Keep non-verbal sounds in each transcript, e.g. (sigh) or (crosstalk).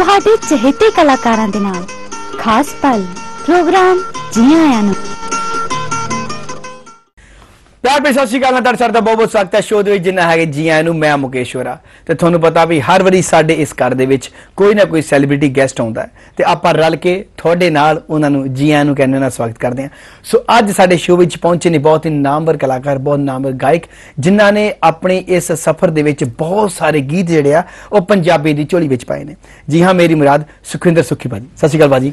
ਤੁਹਾਡੇ ਚਹੇਤੇ ਕਲਾਕਾਰਾਂ ਦੇ ਨਾਲ ਖਾਸ ਪਲ ਪ੍ਰੋਗਰਾਮ ਜੀ ਆਇਆਂ ਨੂੰ ਪਿਆਰ ਭਰੀ ਸਤਿ ਸ਼੍ਰੀ ਅਕਾਲ, ਮੈਂ ਤੁਹਾਡਾ ਸਰ ਦਾ ਬਹੁਤ ਬਹੁਤ ਸਵਾਗਤ ਹੈ। ਸ਼ੋਅ ਦੇ ਵਿੱਚ ਜਿੰਨਾ ਹੈਗੇ ਜੀ ਆਇਆਂ ਨੂੰ, ਮੈਂ ਮੁਕੇਸ਼ਵਰਾ। ਤੇ ਤੁਹਾਨੂੰ ਪਤਾ ਵੀ ਹਰ ਵਾਰੀ ਸਾਡੇ ਇਸ ਘਰ ਦੇ ਵਿੱਚ ਕੋਈ ਨਾ ਕੋਈ ਸੈਲੀਬ੍ਰਿਟੀ ਗੈਸਟ ਆਉਂਦਾ ਹੈ। ਤੇ ਆਪਾਂ ਰਲ ਕੇ ਤੁਹਾਡੇ ਨਾਲ ਉਹਨਾਂ ਨੂੰ ਜੀ ਆਇਆਂ ਨੂੰ ਕਹਿੰਦੇ ਨਾਲ ਸਵਾਗਤ ਕਰਦੇ ਹਾਂ। ਸੋ ਅੱਜ ਸਾਡੇ ਸ਼ੋਅ ਵਿੱਚ ਪਹੁੰਚੇ ਨੇ ਬਹੁਤ ਹੀ ਨਾਮਵਰ ਕਲਾਕਾਰ, ਬਹੁਤ ਨਾਮਵਰ ਗਾਇਕ, ਜਿਨ੍ਹਾਂ ਨੇ ਆਪਣੇ ਇਸ ਸਫ਼ਰ ਦੇ ਵਿੱਚ ਬਹੁਤ ਸਾਰੇ ਗੀਤ ਜਿਹੜੇ ਆ, ਉਹ ਪੰਜਾਬੀ ਦੀ ਝੋਲੀ ਵਿੱਚ ਪਾਏ ਨੇ। ਜੀ ਹਾਂ, ਮੇਰੀ ਮੁਰਾਦ ਸੁਖਵਿੰਦਰ ਸੁਖੀ ਭਾਜੀ ਸਤਿ ਸ਼੍ਰੀ ਅਕਾਲ ਭਾਜੀ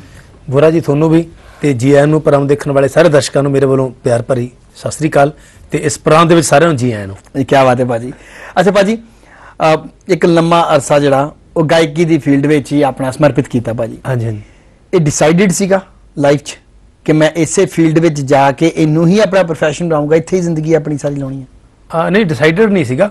ਬੁਰਾ ਜੀ, ਤੁਹਾਨੂੰ ਵੀ ਤੇ ਜੀ ਆਇਆਂ ਨੂੰ ਪ੍ਰੋਗਰਾਮ ਦੇਖਣ ਵਾਲੇ ਸਾਰੇ ਦਰਸ਼ਕਾਂ ਨੂੰ ਮੇਰੇ ਵੱਲੋਂ ਪਿਆਰ ਭਰੀ ਸਤਿ ਸ੍ਰੀ ਅਕਾਲ ਤੇ ਇਸ ਪ੍ਰੋਗਰਾਮ ਦੇ ਵਿੱਚ ਸਾਰਿਆਂ ਨੂੰ ਜੀ ਆਇਆਂ ਨੂੰ। ਇਹ ਕੀ ਬਾਤ ਹੈ ਭਾਜੀ। ਅੱਛਾ ਭਾਜੀ ਇੱਕ ਲੰਮਾ ਅਰਸਾ ਜਿਹੜਾ ਉਹ ਗਾਇਕੀ ਦੀ ਫੀਲਡ ਵਿੱਚ ਹੀ ਆਪਣਾ ਸਮਰਪਿਤ ਕੀਤਾ ਭਾਜੀ। ਹਾਂਜੀ ਹਾਂਜੀ। ਇਹ ਡਿਸਾਈਡਡ ਸੀਗਾ ਲਾਈਫ 'ਚ ਕਿ ਮੈਂ ਇਸੇ ਫੀਲਡ ਵਿੱਚ ਜਾ ਕੇ ਇਹਨੂੰ ਹੀ ਆਪਣਾ ਪ੍ਰੋਫੈਸ਼ਨ ਬਣਾਉਂਗਾ ਇੱਥੇ ਹੀ ਜ਼ਿੰਦਗੀ ਆਪਣੀ ਸਾਰੀ ਲਾਉਣੀ ਹੈ। ਆ ਨਹੀਂ ਡਿਸਾਈਡਡ ਨਹੀਂ ਸੀਗਾ।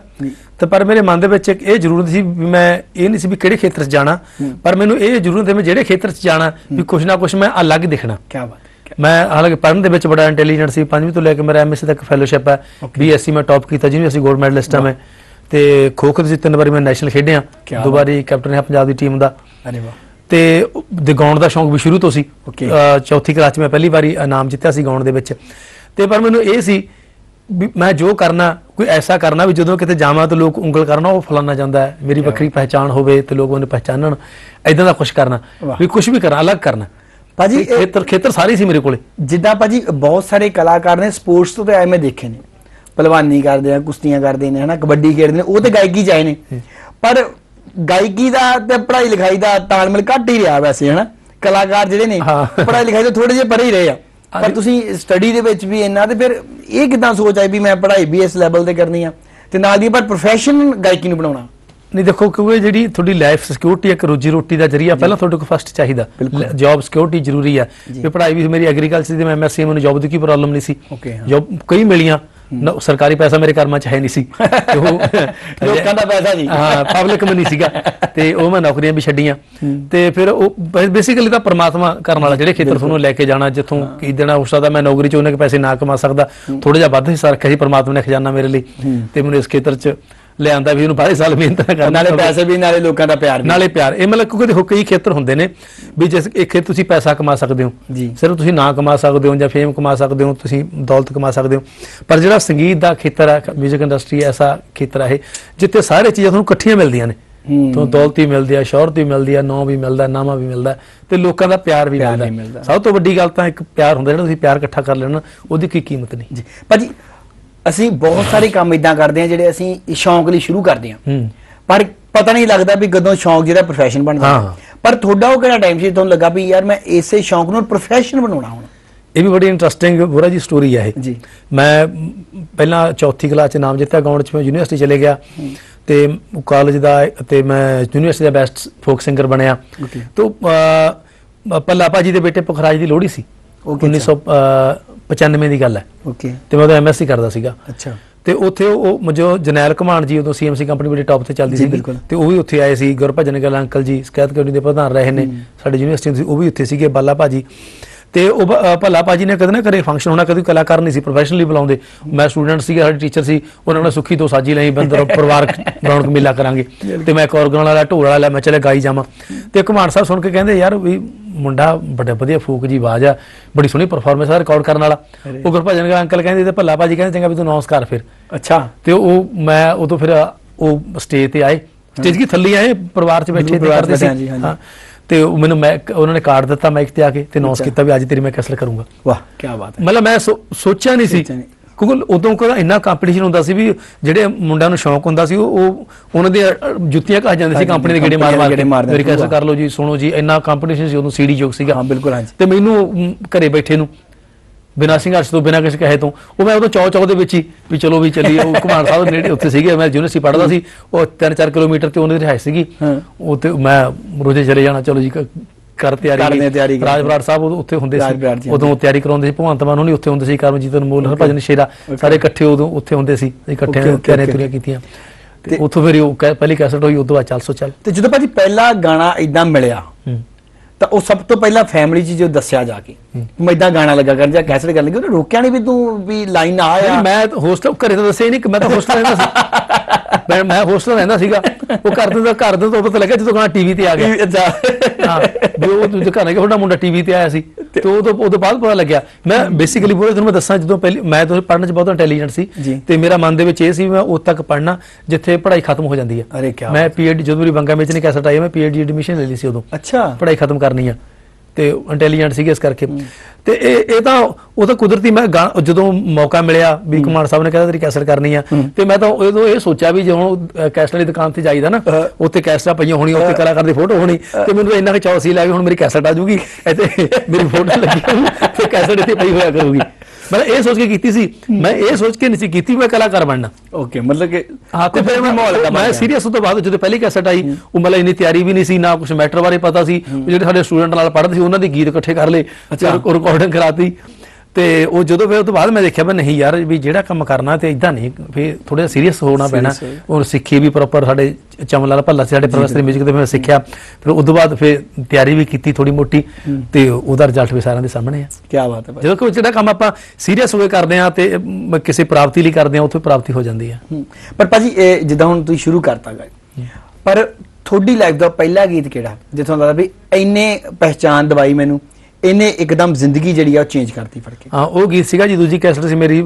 ਤੇ ਪਰ ਮੇਰੇ ਮਨ ਦੇ ਵਿੱਚ ਇੱਕ ਇਹ ਜ਼ਰੂਰ ਸੀ ਵੀ ਮੈਂ ਇਹ ਨਹੀਂ ਸੀ ਵੀ ਕਿਹੜੇ ਖੇਤਰ 'ਚ ਜਾਣਾ ਪਰ ਮੈਨੂੰ ਇਹ ਜ਼ਰੂਰ ਤੇ ਮੈਂ ਜਿਹੜੇ ਖੇਤਰ 'ਚ ਜਾਣਾ ਵੀ ਕੁਛ ਨਾ ਕੁਛ ਮੈਂ ਅਲੱਗ ਦਿਖਣਾ। ਕੀ ਬਾਤ। ਹੈ ਮੈਂ ਹਾਲਾਂਕਿ ਪੜ੍ਹਨ ਦੇ ਵਿੱਚ ਬੜਾ ਇੰਟੈਲੀਜੈਂਟ ਸੀ ਪੰਜਵੀਂ ਤੋਂ ਲੈ ਕੇ ਮੇਰਾ ਐਮਐਸਸੀ ਤੱਕ ਫੈਲੋਸ਼ਿਪ ਹੈ। ਬੀਐਸਸੀ ਮੈਂ ਟੌਪ ਕੀਤਾ ਯੂਨੀਵਰਸਿਟੀ 골ਡ ਮੈਡਲਿਸਟ ਹਾਂ ਮੈਂ। ਤੇ ਖੋ ਖੋ ਦੇ ਤਿੰਨ ਵਾਰੀ ਮੈਂ ਨੈਸ਼ਨਲ ਖੇਡਿਆ। ਦੋ ਵਾਰੀ ਕੈਪਟਨ ਹੈ ਪੰਜਾਬ ਦੀ ਟੀਮ ਦਾ। ਅਰੇ ਵਾਹ। ਤੇ ਗਾਉਣ ਦਾ ਸ਼ੌਂਕ ਵੀ ਸ਼ੁਰੂ ਤੋਂ ਸੀ। ਚੌਥੀ ਕਲਾਸ 'ਚ ਮੈਂ ਪਹਿਲੀ ਵਾਰੀ ਇਨਾਮ ਜਿੱਤਿਆ ਸੀ ਗਾਉਣ ਦੇ ਵਿੱਚ। ਤੇ ਪਰ ਮੈਨੂੰ ਇਹ ਸੀ ਮੈਂ ਜੋ ਕਰਨਾ ਕੋਈ ਐਸਾ ਕਰਨਾ ਵੀ ਜਦੋਂ ਕਿਤੇ ਜਾਵਾਂ ਤਾਂ ਲੋਕ ਉਂਗਲ ਕਰਨਾ ਉਹ ਫਲਾਨਾ ਜਾਂਦਾ ਹੈ। ਮੇਰੀ ਵੱਖਰੀ ਪਹਿਚਾਣ ਹੋਵੇ ਤੇ ਲੋਕ ਉਹਨੂੰ ਪਹਿਚਾਨਣ। ਐਦਾਂ ਦਾ ਕੁਝ ਕਰਨਾ। ਵੀ ਕੁਝ ਵੀ ਕਰਾਂ ਅਲੱਗ ਕਰਨਾ। ਭਾਜੀ ਖੇਤਰ ਖੇਤਰ ਸਾਰੇ ਸੀ ਮੇਰੇ ਕੋਲੇ। ਜਿੱਦਾਂ ਭਾਜੀ ਬਹੁਤ ਸਾਰੇ ਕਲਾਕਾਰ ਨੇ ਸਪੋਰਟਸ ਤੋਂ ਤੇ ਮੈਂ ਦੇਖੇ ਨੇ। ਪਹਿਲਵਾਨੀ ਕਰਦੇ ਆ ਕੁਸ਼ਤੀਆਂ ਕਰਦੇ ਨੇ ਹਨਾ ਕਬੱਡੀ ਖੇਡਦੇ ਨੇ ਉਹ ਤੇ ਗਾਇਕੀ ਚ ਆਏ ਨੇ। ਪਰ ਗਾਇਕੀ ਦਾ ਤੇ ਪੜ੍ਹਾਈ ਲਿਖਾਈ ਦਾ ਤਾਲਮੇਲ ਘੱਟ ਹੀ ਰਿਹਾ ਵੈਸੇ ਹਨਾ। ਕਲਾਕਾਰ ਜਿਹੜੇ ਨੇ। ਪੜ੍ਹਾਈ ਲਿਖਾਈ ਤੋਂ ਥੋੜੇ ਜਿਹੇ ਪਰੇ ਹੀ ਰਹੇ ਆ। ਪਰ ਤੁਸੀਂ ਸਟੱਡੀ ਦੇ ਵਿੱਚ ਵੀ ਇੰਨਾ ਤੇ ਫਿਰ ਇਹ ਕਿਦਾਂ ਸੋਚ ਆਈ ਵੀ ਮੈਂ ਪੜ੍ਹਾਈ ਵੀ ਇਸ ਲੈਵਲ ਤੇ ਕਰਨੀ ਆ ਤੇ ਨਾਲ ਦੀ ਪਰ ਪ੍ਰੋਫੈਸ਼ਨ ਗਾਇਕੀ ਨੂੰ ਬਣਾਉਣਾ। ਨਹੀਂ ਦੇਖੋ ਕਿਉਂਕਿ ਜਿਹੜੀ ਤੁਹਾਡੀ ਲਾਈਫ ਸਿਕਿਉਰਿਟੀ ਇੱਕ ਰੋਜੀ ਰੋਟੀ ਦਾ ਜਰੀਆ ਪਹਿਲਾਂ ਤੁਹਾਡੇ ਕੋਲ ਫਸਟ ਚਾਹੀਦਾ। ਜੌਬ ਸਿਕਿਉਰਿਟੀ ਜ਼ਰੂਰੀ ਹੈ ਵੀ ਪੜ੍ਹਾਈ ਵੀ ਮੇਰੀ ਐਗਰੀਕਲਚਰ ਦੀ ਮੈਂ ਐਮਐਸਸੀ ਮੈਨੂੰ ਜੌਬ ਦੀ ਕੀ ਪ੍ਰੋਬਲਮ ਨਹੀਂ ਸੀ। ਜੌਬ ਕਈ ਮਿਲੀਆਂ। ਸਰਕਾਰੀ ਪੈਸਾ ਮੇਰੇ ਕਰਮਾਂ ਚ ਹੈ ਨਹੀਂ ਸੀ। ਉਹ (laughs) ਲੋਕਾਂ ਦਾ ਪੈਸਾ ਜੀ। ਹਾਂ ਪਬਲਿਕ ਮਨੀ ਸੀਗਾ। ਤੇ ਉਹ ਮੈਂ ਨੌਕਰੀਆਂ ਵੀ ਛੱਡੀਆਂ। ਤੇ ਫਿਰ ਉਹ ਬੇਸਿਕਲੀ ਤਾਂ ਪ੍ਰਮਾਤਮਾ ਕਰਨ ਵਾਲਾ ਜਿਹੜੇ ਖੇਤਰ ਤੁਹਾਨੂੰ ਲੈ ਕੇ ਜਾਣਾ ਜਿੱਥੋਂ ਕੀ ਦੇਣਾ ਉਸ ਦਾ ਮੈਂ ਨੌਕਰੀ ਚ ਉਹਨੇ ਕਿ ਪੈਸੇ ਨਾ ਕਮਾ ਸਕਦਾ। ਥੋੜਾ ਜਿਹਾ ਵੱਧ ਹਿੱਸਾ ਰੱਖਿਆ ਸੀ ਪ੍ਰਮਾਤਮਾ ਨੇ ਖਜ਼ਾਨਾ ਮੇਰੇ ਲਈ। ਤੇ ਮੈਨੂੰ ਇਸ ਖੇਤਰ ਚ ਲਿਆਂਦਾ ਵੀ ਉਹਨੂੰ ਬਾਰੇ ਸਾਲ ਮਿਹਨਤ ਕਰਨਾ ਨਾਲੇ। ਪੈਸੇ ਵੀ ਨਾਲੇ ਲੋਕਾਂ ਦਾ ਪਿਆਰ ਵੀ ਨਾਲੇ ਪਿਆਰ ਇਹ ਮਤਲਬ ਕਿਉਂਕਿ ਦੇਖੋ ਕਈ ਖੇਤਰ ਹੁੰਦੇ ਨੇ ਵੀ ਜਿਸ ਇੱਕ ਖੇਤਰ ਤੁਸੀਂ ਪੈਸਾ ਕਮਾ ਸਕਦੇ ਹੋ ਜੀ। ਸਿਰਫ ਤੁਸੀਂ ਨਾਂ ਕਮਾ ਸਕਦੇ ਹੋ ਜਾਂ ਫੇਮ ਕਮਾ ਸਕਦੇ ਹੋ ਤੁਸੀਂ ਦੌਲਤ ਕਮਾ ਸਕਦੇ ਹੋ ਪਰ ਜਿਹੜਾ ਸੰਗੀਤ ਦਾ ਖੇਤਰ ਹੈ 뮤직 ਇੰਡਸਟਰੀ ਐਸਾ ਖੇਤਰ ਹੈ ਜਿੱਥੇ ਸਾਰੇ ਚੀਜ਼ਾਂ ਤੁਹਾਨੂੰ ਇਕੱਠੀਆਂ ਮਿਲਦੀਆਂ ਨੇ। ਤੁਹਾਨੂੰ ਦੌਲਤ ਵੀ ਮਿਲਦੀ ਹੈ ਸ਼ੌਹਰਤ ਵੀ ਮਿਲਦੀ ਹੈ ਨਾਂ ਵੀ ਮਿਲਦਾ ਨਾਮਾ ਵੀ ਮਿਲਦਾ ਤੇ ਲੋਕਾਂ ਦਾ ਪਿਆਰ ਵੀ ਮਿਲਦਾ। ਸਭ ਤੋਂ ਵੱਡੀ ਗੱਲ ਤਾਂ ਇੱਕ ਪਿਆਰ ਹੁੰਦਾ ਜਿਹੜਾ ਤੁਸੀਂ ਪਿਆਰ ਇਕੱਠਾ ਕਰ ਲੈਣਾ ਉਹਦੀ ਕੀ ਕੀਮਤ ਨਹੀਂ ਜੀ ਭਾਜੀ ਅਸੀਂ ਬਹੁਤ ਸਾਰੇ ਕੰਮ ਇਦਾਂ ਕਰਦੇ ਆ ਜਿਹੜੇ ਅਸੀਂ ਸ਼ੌਂਕ ਲਈ ਸ਼ੁਰੂ ਕਰਦੇ ਆ ਪਰ ਪਤਾ ਨਹੀਂ ਲੱਗਦਾ ਵੀ ਕਦੋਂ ਸ਼ੌਂਕ ਜਿਹੜਾ profession ਬਣ ਜਾਂਦਾ ਪਰ ਤੁਹਾਡਾ ਉਹ ਕਿਹੜਾ ਟਾਈਮ ਸੀ ਤੁਹਾਨੂੰ ਲੱਗਾ ਵੀ ਯਾਰ ਮੈਂ ਇਸੇ ਸ਼ੌਂਕ ਨੂੰ profession ਬਣਾਉਣਾ ਹੁਣ? ਇਹ ਵੀ ਬੜੀ ਇੰਟਰਸਟਿੰਗ ਬੁਰਾ ਜੀ ਸਟੋਰੀ ਹੈ ਇਹ। ਮੈਂ ਪਹਿਲਾਂ ਚੌਥੀ ਕਲਾਸ 'ਚ ਨਾਮ ਜਿੱਤਿਆ ਗਾਉਣ 'ਚ ਮੈਂ ਯੂਨੀਵਰਸਿਟੀ ਚਲੇ ਗਿਆ। ਤੇ ਕਾਲਜ ਦਾ ਤੇ ਮੈਂ ਯੂਨੀਵਰਸਿਟੀ ਦਾ ਬੈਸਟ ਫੋਕ ਸਿੰਗਰ ਬਣਿਆ। ਤੋਂ ਪੱਲਾ ਭਾਜੀ ਦੇ ਬੇਟੇ ਪੁਖਰਾਜ ਦੀ ਲੋਹੜੀ ਸੀ। 1900 95 ਦੀ ਗੱਲ ਹੈ। ਓਕੇ ਤੇ ਮੈਂ ਉਦੋਂ ਐਮਐਸਸੀ ਕਰਦਾ ਸੀਗਾ। ਅੱਛਾ। ਤੇ ਉੱਥੇ ਉਹ ਮਜੋ ਜਨੈਲ ਕਮਾਨ ਜੀ ਉਦੋਂ ਸੀਐਮਸੀ ਕੰਪਨੀ ਬੜੀ ਟਾਪ ਤੇ ਚੱਲਦੀ ਸੀ ਤੇ ਉਹ ਵੀ ਉੱਥੇ ਆਏ ਸੀ। ਗੁਰਭਜਨ ਗੱਲ ਅੰਕਲ ਜੀ ਸ਼ਿਕਾਇਤ ਕਮੇਟੀ ਦੇ ਪ੍ਰਧਾਨ ਰਹੇ ਨੇ। ਸਾਡੇ ਯੂਨੀਵਰਸਿਟੀ ਦੇ ਉਹ ਵੀ ਉੱਥੇ ਸੀਗੇ ਬਾਲਾ ਭਾਜੀ। ਤੇ ਉਹ ਭੱਲਾ ਭਾਜੀ ਨੇ ਕਦੇ ਨਾ ਕਰੇ ਫੰਕਸ਼ਨ ਹੋਣਾ ਕਦੇ ਕਲਾਕਾਰ ਨਹੀਂ ਸੀ ਪ੍ਰੋਫੈਸ਼ਨਲੀ ਬੁਲਾਉਂਦੇ। ਮੈਂ ਸਟੂਡੈਂਟ ਸੀ ਸਾਡੇ ਟੀਚਰ ਸੀ। ਉਹਨਾਂ ਨੇ ਸੁਖੀ ਤੋਂ ਸਾਜੀ ਲਈ ਬੰਦਰ (laughs) ਪਰਿਵਾਰ ਰੌਣਕ ਮੇਲਾ ਕਰਾਂਗੇ। ਤੇ ਮੈਂ ਇੱਕ ਔਰਗਨ ਵਾਲਾ ਢੋਲ ਵਾਲਾ ਮੈਂ ਚਲੇ ਗਾਈ ਜਾਵਾਂ। ਤੇ ਕੁਮਾਰ ਸਾਹਿਬ ਸੁਣ ਕੇ ਕਹਿੰਦੇ ਯਾਰ ਵੀ ਮੁੰਡਾ ਬੜਾ ਵਧੀਆ ਫੂਕ ਜੀ ਆਵਾਜ਼ ਆ ਬੜੀ ਸੋਹਣੀ ਪਰਫਾਰਮੈਂਸ ਆ ਰਿਕਾਰਡ ਕਰਨ ਵਾਲਾ। ਉਹ ਗੁਰਭਜਨ ਗੱਲ ਅੰਕਲ ਕਹਿੰਦੇ ਤੇ ਭੱਲਾ ਭਾਜੀ ਕਹਿੰਦੇ ਚੰਗਾ ਵੀ ਤੂੰ ਅਨਾਉਂਸ ਕਰ ਫਿਰ। ਅੱਛਾ। ਤੇ ਉਹ ਮੈਂ ਉਦੋਂ ਫਿਰ ਉਹ ਸਟੇਜ ਤੇ ਆਏ। ਸਟੇਜ ਕੀ ਥੱਲੇ ਆਏ ਪਰਿਵਾਰ ਚ ਬੈਠੇ ਤੇ ਕਰਦੇ ਸੀ। ਹਾਂ। ਤੇ ਉਹ ਮੈਨੂੰ ਮੈਂ ਉਹਨਾਂ ਨੇ ਕਾਰਡ ਦਿੱਤਾ ਮਾਈਕ ਤੇ ਆ ਕੇ ਤੇ ਅਨਾਉਂਸ। ਕੀਤਾ ਵੀ ਅੱਜ ਤੇਰੀ ਮੈਂ ਕੈਸਲ ਕਰੂੰਗਾ। ਵਾਹ ਕੀ ਬਾਤ ਹੈ। ਮਤਲਬ ਮੈਂ ਸੋਚਿਆ ਨਹੀਂ ਸੀ। ਕਿਉਂਕਿ ਉਦੋਂ ਕੋਈ ਇੰਨਾ ਕੰਪੀਟੀਸ਼ਨ ਹੁੰਦਾ ਸੀ ਵੀ ਜਿਹੜੇ ਮੁੰਡਿਆਂ ਨੂੰ ਸ਼ੌਂਕ ਹੁੰਦਾ ਸੀ ਉਹ ਉਹ ਉਹਨਾਂ ਦੇ ਜੁੱਤੀਆਂ ਘਾ ਜਾਂਦੇ ਸੀ ਕੰਪਨੀ ਦੇ ਗੇੜੇ ਮਾਰ ਮਾਰ ਮੇਰੀ ਵਾਹ। ਕਰ ਲਓ ਜੀ ਸੁਣੋ ਜੀ ਇੰਨਾ ਕੰਪੀਟੀਸ਼ਨ ਸੀ ਉਦੋਂ ਸੀਡੀ ਯੁੱਗ ਸੀਗਾ। ਹਾਂ ਬਿਲਕੁਲ ਹਾਂਜੀ। ਤੇ ਮੈਨੂੰ ਘਰੇ ਬੈਠੇ ਨੂੰ ਬਿਨਾਂ ਸੰਘਰਸ਼ ਤੋਂ ਬਿਨਾਂ ਕਿਸੇ ਕਹੇ ਤੋਂ ਉਹ ਮੈਂ ਉਦੋਂ ਚੌ ਚੌ ਦੇ ਵਿੱਚ ਹੀ ਵੀ ਚਲੋ ਵੀ ਚੱਲੀਏ ਉਹ ਘੁਮਾਣ ਸਾਹਿਬ ਨੇੜੇ ਉੱਥੇ ਸੀਗੇ ਮੈਂ ਯੂਨੀਵਰਸਿਟੀ ਪੜ੍ਹਦਾ ਸੀ ਉਹ 3-4 ਕਿਲੋਮੀਟਰ ਤੇ ਉਹਨਾਂ ਦੀ ਰਿਹਾਇਸ਼ ਸੀਗੀ। ਉਹ ਤੇ ਮੈਂ ਰੋਜ਼ੇ ਚਲੇ ਜਾਣਾ ਚਲੋ ਜੀ ਕਰ ਤਿਆਰੀ ਕਰਦੇ ਰਾਜ ਬਰਾੜ ਸਾਹਿਬ ਉੱਥੇ ਹੁੰਦੇ ਸੀ। ਉਦੋਂ ਤਿਆਰੀ ਕਰਾਉਂਦੇ ਸੀ ਭਗਵੰਤ ਮਾਨ ਉਹਨੀ ਉੱਥੇ ਹੁੰਦੇ ਸੀ ਕਰਮਜੀਤ ਅਨਮੋਲ ਹਰਭਜਨ ਸ਼ੇਰਾ ਸਾਰੇ ਇਕੱਠੇ ਉਦੋਂ ਉੱਥੇ ਹੁੰਦੇ ਸੀ ਇਕੱਠੇ ਤਿਆਰੀਆਂ. ਤੁਰੀਆਂ ਕੀਤੀਆਂ। ਤੇ ਉੱਥੋਂ ਫਿਰ ਉਹ ਪਹਿਲੀ ਕੈਸਟ ਹੋਈ ਉਦੋਂ ਬਾਅਦ ਚੱਲ ਸੋ ਚੱਲ। ਤੇ ਜਦੋਂ ਭਾਜੀ ਪਹਿਲਾ ਗਾਣਾ ਇਦਾਂ ਮਿਲਿਆ ਤਾਂ ਉਹ ਸਭ ਤੋਂ ਪਹਿਲਾਂ ਫੈਮਿਲੀ 'ਚ ਜੋ ਦੱਸਿਆ ਜਾ ਕੇ ਮੈਂ ਇਦਾਂ ਗਾਣਾ ਲੱਗਾ ਕਰਨ ਜਾਂ ਕੈਸਟ ਕਰਨ ਲੱਗੇ ਉਹਨੇ ਰੋਕਿਆ ਨਹੀਂ ਵੀ ਤੂੰ ਵੀ ਲਾਈਨ ਆ ਆ ਮੈਂ ਹੋਸਟਲ ਘਰੇ ਤਾਂ ਦੱਸਿਆ ਨਹੀਂ ਕਿ ਮੈਂ ਤਾਂ ਹੋਸਟਲ ਰਹਿੰਦਾ ਸੀ। (laughs) ਮੈਂ ਮੈਂ ਹੋਸਟਲ ਰਹਿੰਦਾ ਸੀਗਾ। ਉਹ ਕਰਦੇ ਤਾਂ ਘਰ ਦੇ ਤੋਂ ਪਤਾ ਲੱਗਾ ਜਦੋਂ ਗਾਣਾ ਟੀਵੀ ਤੇ ਆ ਗਿਆ। ਵੀ ਉਹ ਤੁਸੀਂ ਘਰ ਕਿ ਤੁਹਾਡਾ ਮੁੰਡਾ ਟੀਵੀ ਤੇ ਆਇਆ ਸੀ। ਤੇ ਉਹ ਤੋਂ ਉਹ ਤੋਂ ਬਾਅਦ ਪਤਾ ਲੱਗਿਆ। ਮੈਂ ਬੇਸਿਕਲੀ ਬੋਲੇ ਤੁਹਾਨੂੰ ਮੈਂ ਦੱਸਾਂ ਜਦੋਂ ਪਹਿਲੀ ਮੈਂ ਤਾਂ ਪੜ੍ਹਨ ਚ ਬਹੁਤ ਇੰਟੈਲੀਜੈਂਟ ਸੀ। ਤੇ ਮੇਰਾ ਮਨ ਦੇ ਵਿੱਚ ਇਹ ਸੀ ਮੈਂ ਉਦ ਤੱਕ ਪੜ੍ਹਨਾ ਜਿੱਥੇ ਪੜ੍ਹਾਈ ਖਤਮ ਹੋ ਜਾਂਦੀ ਹੈ। ਮੈਂ ਪੀਐਡ ਜਦੋਂ ਮੇਰੀ ਬੰਗਾ ਵਿੱਚ ਨੇ ਕੈਸਟ ਆਈ ਮੈਂ ਪੀਐਡ ਐਡਮਿਸ਼ਨ ਲੈ ਲਈ ਸੀ ਉਦੋਂ। ਅੱਛਾ। ਪੜ੍ਹਾਈ ਖਤਮ ਕਰਨੀ ਆ। ਤੇ ਇੰਟੈਲੀਜੈਂਟ ਸੀਗੇ ਇਸ ਕਰਕੇ। ਤੇ ਇਹ ਇਹ ਤਾਂ ਉਹ ਤਾਂ ਕੁਦਰਤੀ ਮੈਂ ਜਦੋਂ ਮੌਕਾ ਮਿਲਿਆ ਵੀ ਕੁਮਾਰ ਸਾਹਿਬ ਨੇ ਕਹਿੰਦਾ ਤੇਰੀ ਕੈਸਟ ਕਰਨੀ ਆ। ਤੇ ਮੈਂ ਤਾਂ ਉਦੋਂ ਇਹ ਸੋਚਿਆ ਵੀ ਜਦੋਂ ਕੈਸਟ ਵਾਲੀ ਦੁਕਾਨ ਤੇ ਜਾਈਦਾ ਨਾ ਉੱਥੇ ਕੈਸਟਾਂ ਪਈਆਂ ਹੋਣੀਆਂ ਉੱਥੇ ਕਲਾਕਾਰ ਦੀ ਫੋਟੋ ਹੋਣੀ ਤੇ ਮੈਨੂੰ ਇੰਨਾ ਕੁ ਲੈ ਵੀ ਹੁਣ ਮੇਰੀ ਕੈਸਟ ਆ ਜੂਗੀ ਇੱਥੇ ਮੇਰੀ ਫੋਟੋ ਲੱਗੀ ਤੇ ਕੈਸਟ ਇੱਥੇ ਪਈ ਹੋਇਆ ਕਰੂਗੀ। ਮੈਂ ਇਹ ਸੋਚ ਕੇ ਕੀਤੀ ਸੀ। ਮੈਂ ਇਹ ਸੋਚ ਕੇ ਨਹੀਂ ਸੀ ਕੀਤੀ ਮੈਂ ਕਲਾਕਾਰ ਬਣਨਾ। ਓਕੇ ਮਤਲਬ ਕਿ ਹਾਂ ਤੇ ਫਿਰ ਮੈਂ ਮਾਹੌਲ ਦਾ ਮੈਂ ਸੀਰੀਅਸ ਤੋਂ ਬਾਅਦ ਜਦੋਂ ਪਹਿਲੀ ਕੈਸਟ ਆਈ ਉਹ ਮਤਲਬ ਇੰਨੀ ਤਿਆਰੀ ਵੀ ਨਹੀਂ ਸੀ ਨਾ ਕੁਝ ਮੈਟਰ ਬਾਰੇ ਪਤਾ ਸੀ ਜਿਹੜੇ ਸਾਡੇ ਸਟੂਡੈਂਟ ਨਾਲ ਪੜ੍ਹਦੇ ਸੀ ਉਹਨਾਂ ਦੇ ਗੀਤ ਇਕੱਠੇ ਕਰ ਲਏ ਰਿਕਾਰਡਿੰਗ ਕਰਾਤੀ। ਤੇ ਉਹ ਜਦੋਂ ਫਿਰ ਉਹ ਤੋਂ ਬਾਅਦ ਮੈਂ ਦੇਖਿਆ ਵੀ ਨਹੀਂ ਯਾਰ ਵੀ ਜਿਹੜਾ ਕੰਮ ਕਰਨਾ ਤੇ ਇਦਾਂ ਨਹੀਂ ਫਿਰ ਥੋੜਾ ਸੀਰੀਅਸ ਹੋਣਾ ਪੈਣਾ। ਔਰ ਸਿੱਖੀ ਵੀ ਪ੍ਰੋਪਰ ਸਾਡੇ ਚਮਨ ਲਾਲ ਭੱਲਾ ਸਾਡੇ ਪ੍ਰੋਫੈਸਰ ਮਿਊਜ਼ਿਕ ਦੇ ਮੈਂ ਸਿੱਖਿਆ। ਫਿਰ ਉਸ ਤੋਂ ਬਾਅਦ ਫਿਰ ਤਿਆਰੀ ਵੀ ਕੀਤੀ ਥੋੜੀ ਮੋਟੀ ਤੇ ਉਹਦਾ ਰਿਜ਼ਲਟ ਵੀ ਸਾਰਿਆਂ ਦੇ ਸਾਹਮਣੇ ਆ। ਕੀ ਬਾਤ ਹੈ ਭਾਜੀ ਜਦੋਂ ਕੋਈ ਜਿਹੜਾ ਕੰਮ ਆਪਾਂ ਸੀਰੀਅਸ ਹੋ ਕੇ ਕਰਦੇ ਆ ਤੇ ਕਿਸੇ ਪ੍ਰਾਪਤੀ ਲਈ ਕਰਦੇ ਆ ਉੱਥੇ ਪ੍ਰਾਪਤੀ ਹੋ ਜਾਂਦੀ ਆ। ਪਰ ਭਾਜੀ ਇਹ ਜਿੱਦਾਂ ਹੁਣ ਤੁਸੀਂ ਸ਼ੁਰੂ ਕਰਤਾ ਗਾ ਪਰ ਤੁਹਾਡੀ ਲਾਈਫ ਦਾ ਪਹਿਲਾ ਗੀਤ ਕਿਹੜਾ? ਜਿੱਥੋਂ ਲੱਗਦਾ ਵੀ ਇੰਨੇ ਪਹਿਚਾਨ ਦਵਾਈ ਮੈਨੂੰ ਇਹਨੇ ਇੱਕਦਮ ਜ਼ਿੰਦਗੀ ਜਿਹੜੀ ਆ ਉਹ ਚੇਂਜ ਕਰਤੀ ਫੜ ਕੇ। ਹਾਂ ਉਹ ਗੀਤ ਸੀਗਾ ਜੀ ਦੂਜੀ ਕੈਸਟ ਸੀ ਮੇਰੀ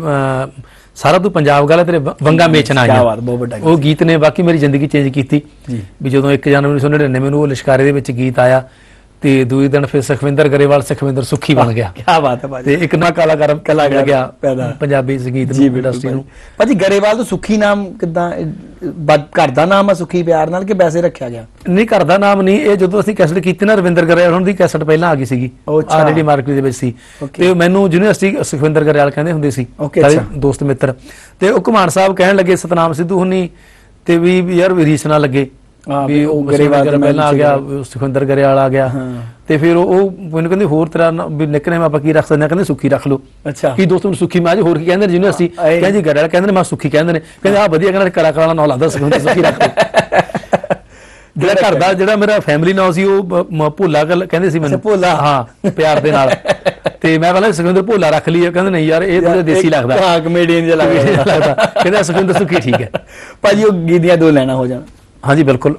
ਸਾਰਾ ਤੂੰ ਪੰਜਾਬ ਗੱਲ ਤੇਰੇ ਵੰਗਾ ਆਈਆਂ। ਬਾਤ, ਬਹੁਤ ਵੱਡਾ ਉਹ ਗੀਤ। ਨੇ ਬਾਕੀ ਮੇਰੀ ਜ਼ਿੰਦਗੀ ਚੇਂਜ ਕੀਤੀ। ਵੀ ਜਦੋਂ 1 ਜਨਵਰੀ 1999 ਨੂੰ ਉਹ ਲਿਸ਼ਕਾਰੇ ਦੇ ਵਿੱਚ ਗੀਤ ਆਇਆ ਤੇ ਦੂਜੇ ਦਿਨ ਫਿਰ ਸੁਖਵਿੰਦਰ ਗਰੇਵਾਲ ਸੁਖਵਿੰਦਰ ਸੁਖੀ ਬਣ ਗਿਆ। ਕੀ ਬਾਤ ਹੈ ਭਾਜੀ। ਤੇ ਇੱਕ ਨਾ ਕਲਾਕਾਰ ਕਲਾਕਾਰ ਗਿਆ। ਪੰਜਾਬੀ ਸੰਗੀਤ ਨੂੰ ਇੰਡਸਟਰੀ ਨੂੰ। ਭਾਜੀ। ਗਰੇਵਾਲ ਤੋਂ ਸੁਖੀ ਨਾਮ ਕਿਦਾਂ ਘਰ ਦਾ ਨਾਮ ਆ ਸੁਖੀ ਪਿਆਰ ਨਾਲ ਕਿ ਵੈਸੇ ਰੱਖਿਆ ਗਿਆ? ਨਹੀਂ ਘਰ ਦਾ ਨਾਮ ਨਹੀਂ ਇਹ ਜਦੋਂ ਅਸੀਂ ਕੈਸਟ ਕੀਤੀ ਨਾ ਰਵਿੰਦਰ ਗਰੇਵਾਲ ਉਹਨਾਂ ਦੀ ਕੈਸਟ ਪਹਿਲਾਂ ਆ ਗਈ ਸੀਗੀ। ਆਲਰੇਡੀ ਮਾਰਕੀਟ ਦੇ ਵਿੱਚ ਸੀ. ਤੇ ਮੈਨੂੰ ਯੂਨੀਵਰਸਿਟੀ ਸੁਖਵਿੰਦਰ ਗਰੇਵਾਲ ਕਹਿੰਦੇ ਹੁੰਦੇ ਸੀ। ਸਾਰੇ। ਦੋਸਤ ਮਿੱਤਰ। ਤੇ ਉਹ ਘੁਮਾਣ ਸਾਹਿਬ ਕਹਿਣ ਲੱਗੇ ਸਤਨਾਮ ਸਿੱਧੂ ਹੁਣੀ ਤੇ ਵੀ ਯਾਰ ਵੀ ਰੀਸ ਨਾ ਲੱਗੇ। ਵੀ ਉਹ ਗਰੇਵਾਲ ਪਹਿਲਾਂ ਆ ਗਿਆ ਸੀਗਾ। ਸੁਖਵਿੰਦਰ ਗਰੇਵਾਲ ਆ ਗਿਆ। ਤੇ ਫਿਰ ਉਹ ਉਹ ਮੈਨੂੰ ਕਹਿੰਦੇ ਹੋਰ ਤਰ੍ਹਾਂ ਵੀ ਨਿਕਨੇਮ ਆਪਾਂ ਕੀ ਰੱਖ ਸਕਦੇ ਹਾਂ? ਕਹਿੰਦੇ ਸੁੱਖੀ ਰੱਖ ਲਓ। ਅੱਛਾ। ਕੀ ਦੋਸਤ ਨੂੰ ਸੁੱਖੀ ਮੈਂ ਅੱਜ ਹੋਰ ਕੀ ਕਹਿੰਦੇ ਨੇ ਹਾਂ, ਇਹ- ਕਹਿੰਦੇ ਜੀ ਗਰੇਵਾਲ ਕਹਿੰਦੇ ਨੇ ਮੈਂ ਸੁੱਖੀ ਕਹਿੰਦੇ ਨੇ। ਕਹਿੰਦੇ ਆ ਵਧੀਆ ਕਹਿੰਦੇ ਕਲਾਕਾਰਾਂ ਦਾ ਨਾਮ ਲਾਦਾ ਸੁਖਵਿੰਦਰ ਸੁੱਖੀ ਰੱਖ ਲਓ। (laughs) ਜਿਹੜਾ ਘਰ ਦਾ ਜਿਹੜਾ ਮੇਰਾ ਫੈਮਿਲੀ ਨਾਮ ਸੀ ਉਹ ਭੋਲਾ ਕਹਿੰਦੇ ਸੀ ਮੈਨੂੰ। ਭੋਲਾ। ਹਾਂ ਪਿਆਰ ਦੇ ਨਾਲ। ਤੇ ਮੈਂ ਪਹਿਲਾਂ ਸੁਖਵਿੰਦਰ ਭੋਲਾ ਰੱਖ ਲਈ ਕਹਿੰਦੇ ਨਹੀਂ ਯਾਰ ਇਹ ਥੋੜਾ ਦੇਸੀ ਲੱਗਦਾ। ਹਾਂ ਕਮੇਡੀਅਨ ਜਿਹਾ ਲੱਗਦਾ। ਲੱਗਦਾ। ਕਹਿੰਦਾ ਸੁਖਵਿੰਦਰ ਸੁੱਖੀ ਠੀਕ ਹੈ। ਭਾਜੀ ਉਹ ਗੀਤ ਦੀਆਂ ਦੋ ਲੈਣਾ ਹੋ ਜਾਣ। ਹਾਂਜੀ ਬਿਲਕੁਲ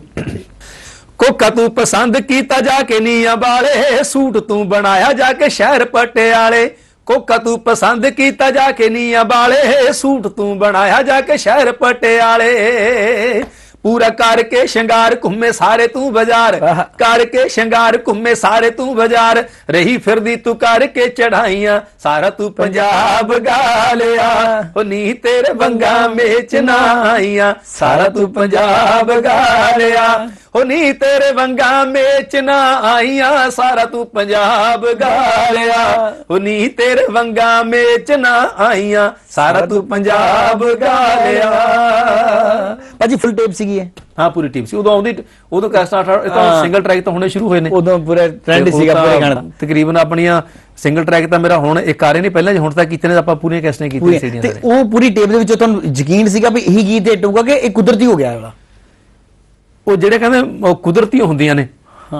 ਕੋਕਾ ਤੂੰ ਪਸੰਦ ਕੀਤਾ ਜਾ ਕੇ ਨੀਆਂ ਵਾਲੇ ਸੂਟ ਤੂੰ ਬਣਾਇਆ ਜਾ ਕੇ ਸ਼ਹਿਰ ਪਟਿਆਲੇ ਕੋਕਾ ਤੂੰ ਪਸੰਦ ਕੀਤਾ ਜਾ ਕੇ ਨੀਆਂ ਵਾਲੇ ਸੂਟ ਤੂੰ ਬਣਾਇਆ ਜਾ ਕੇ ਸ਼ਹਿਰ ਪਟਿਆਲੇ ਪੂਰਾ ਕਰਕੇ ਸ਼ਿੰਗਾਰ ਘੁੰਮੇ ਸਾਰੇ ਤੂੰ ਬਾਜ਼ਾਰ। ਕਰਕੇ ਸ਼ਿੰਗਾਰ ਘੁੰਮੇ ਸਾਰੇ ਤੂੰ ਬਾਜ਼ਾਰ। ਰਹੀ ਫਿਰਦੀ ਤੂੰ ਕਰਕੇ ਚੜਾਈਆਂ ਸਾਰਾ ਤੂੰ ਪੰਜਾਬ ਗਾਲਿਆ ਨੀ ਤੇਰੇ ਵੰਗਾ ਮੇਚ ਨਾ ਆਈਆਂ ਸਾਰਾ ਤੂੰ ਪੰਜਾਬ ਗਾਲਿਆ ਹੋ ਨੀ ਤੇਰੇ ਵੰਗਾ ਮੇਚ ਨਾ ਆਈਆਂ ਸਾਰਾ ਤੂੰ ਪੰਜਾਬ ਗਾਲਿਆ। ਹੋ ਨੀ ਤੇਰੇ ਵੰਗਾ ਮੇਚ ਨਾ ਆਈਆਂ ਸਾਰਾ ਤੂੰ ਪੰਜਾਬ ਗਾਲਿਆ। ਭਾਜੀ ਫੁੱਲ ਟੇਪ ਸੀਗੀ ਇਹ। ਹਾਂ ਪੂਰੀ ਟੀਮ ਸੀ। ਉਦੋਂ ਆਉਂਦੀ ਉਦੋਂ ਕੈਸਟ ਤਾਂ। ਸਿੰਗਲ ਟਰੈਕ ਤਾਂ ਹੁਣੇ ਸ਼ੁਰੂ ਹੋਏ ਨੇ। ਉਦੋਂ ਪੂਰਾ ਟ੍ਰੈਂਡ ਸੀਗਾ ਪੂਰੇ ਗਾਣੇ ਦਾ। ਤਕਰੀਬਨ ਆਪਣੀਆਂ ਸਿੰਗਲ ਟਰੈਕ ਤਾਂ ਮੇਰਾ ਹੁਣ ਇੱਕ ਆ ਰਹੇ ਨੇ। ਪਹਿਲਾਂ ਹੁਣ ਤੱਕ ਕੀਤੇ ਨੇ ਆਪਾਂ ਪੂਰੀਆਂ ਕੈਸਟਾਂ ਕੀਤੀਆਂ ਸੀਡੀਆਂ ਤੇ ਉਹ ਪੂਰੀ ਟੇਪ ਦੇ ਵਿੱਚ ਤੁਹਾਨੂੰ ਯਕੀਨ ਸੀਗਾ ਵੀ ਇਹੀ ਗੀਤ ਹਿੱਟ ਹੋਊਗਾ ਕਿ ਇਹ ਕੁਦਰਤੀ ਹੋ ਗਿਆ ਵਾਲਾ? ਉਹ ਜਿਹੜੇ ਕਹਿੰਦੇ ਉਹ ਕੁਦਰਤੀ ਹੁੰਦੀਆਂ ਨੇ।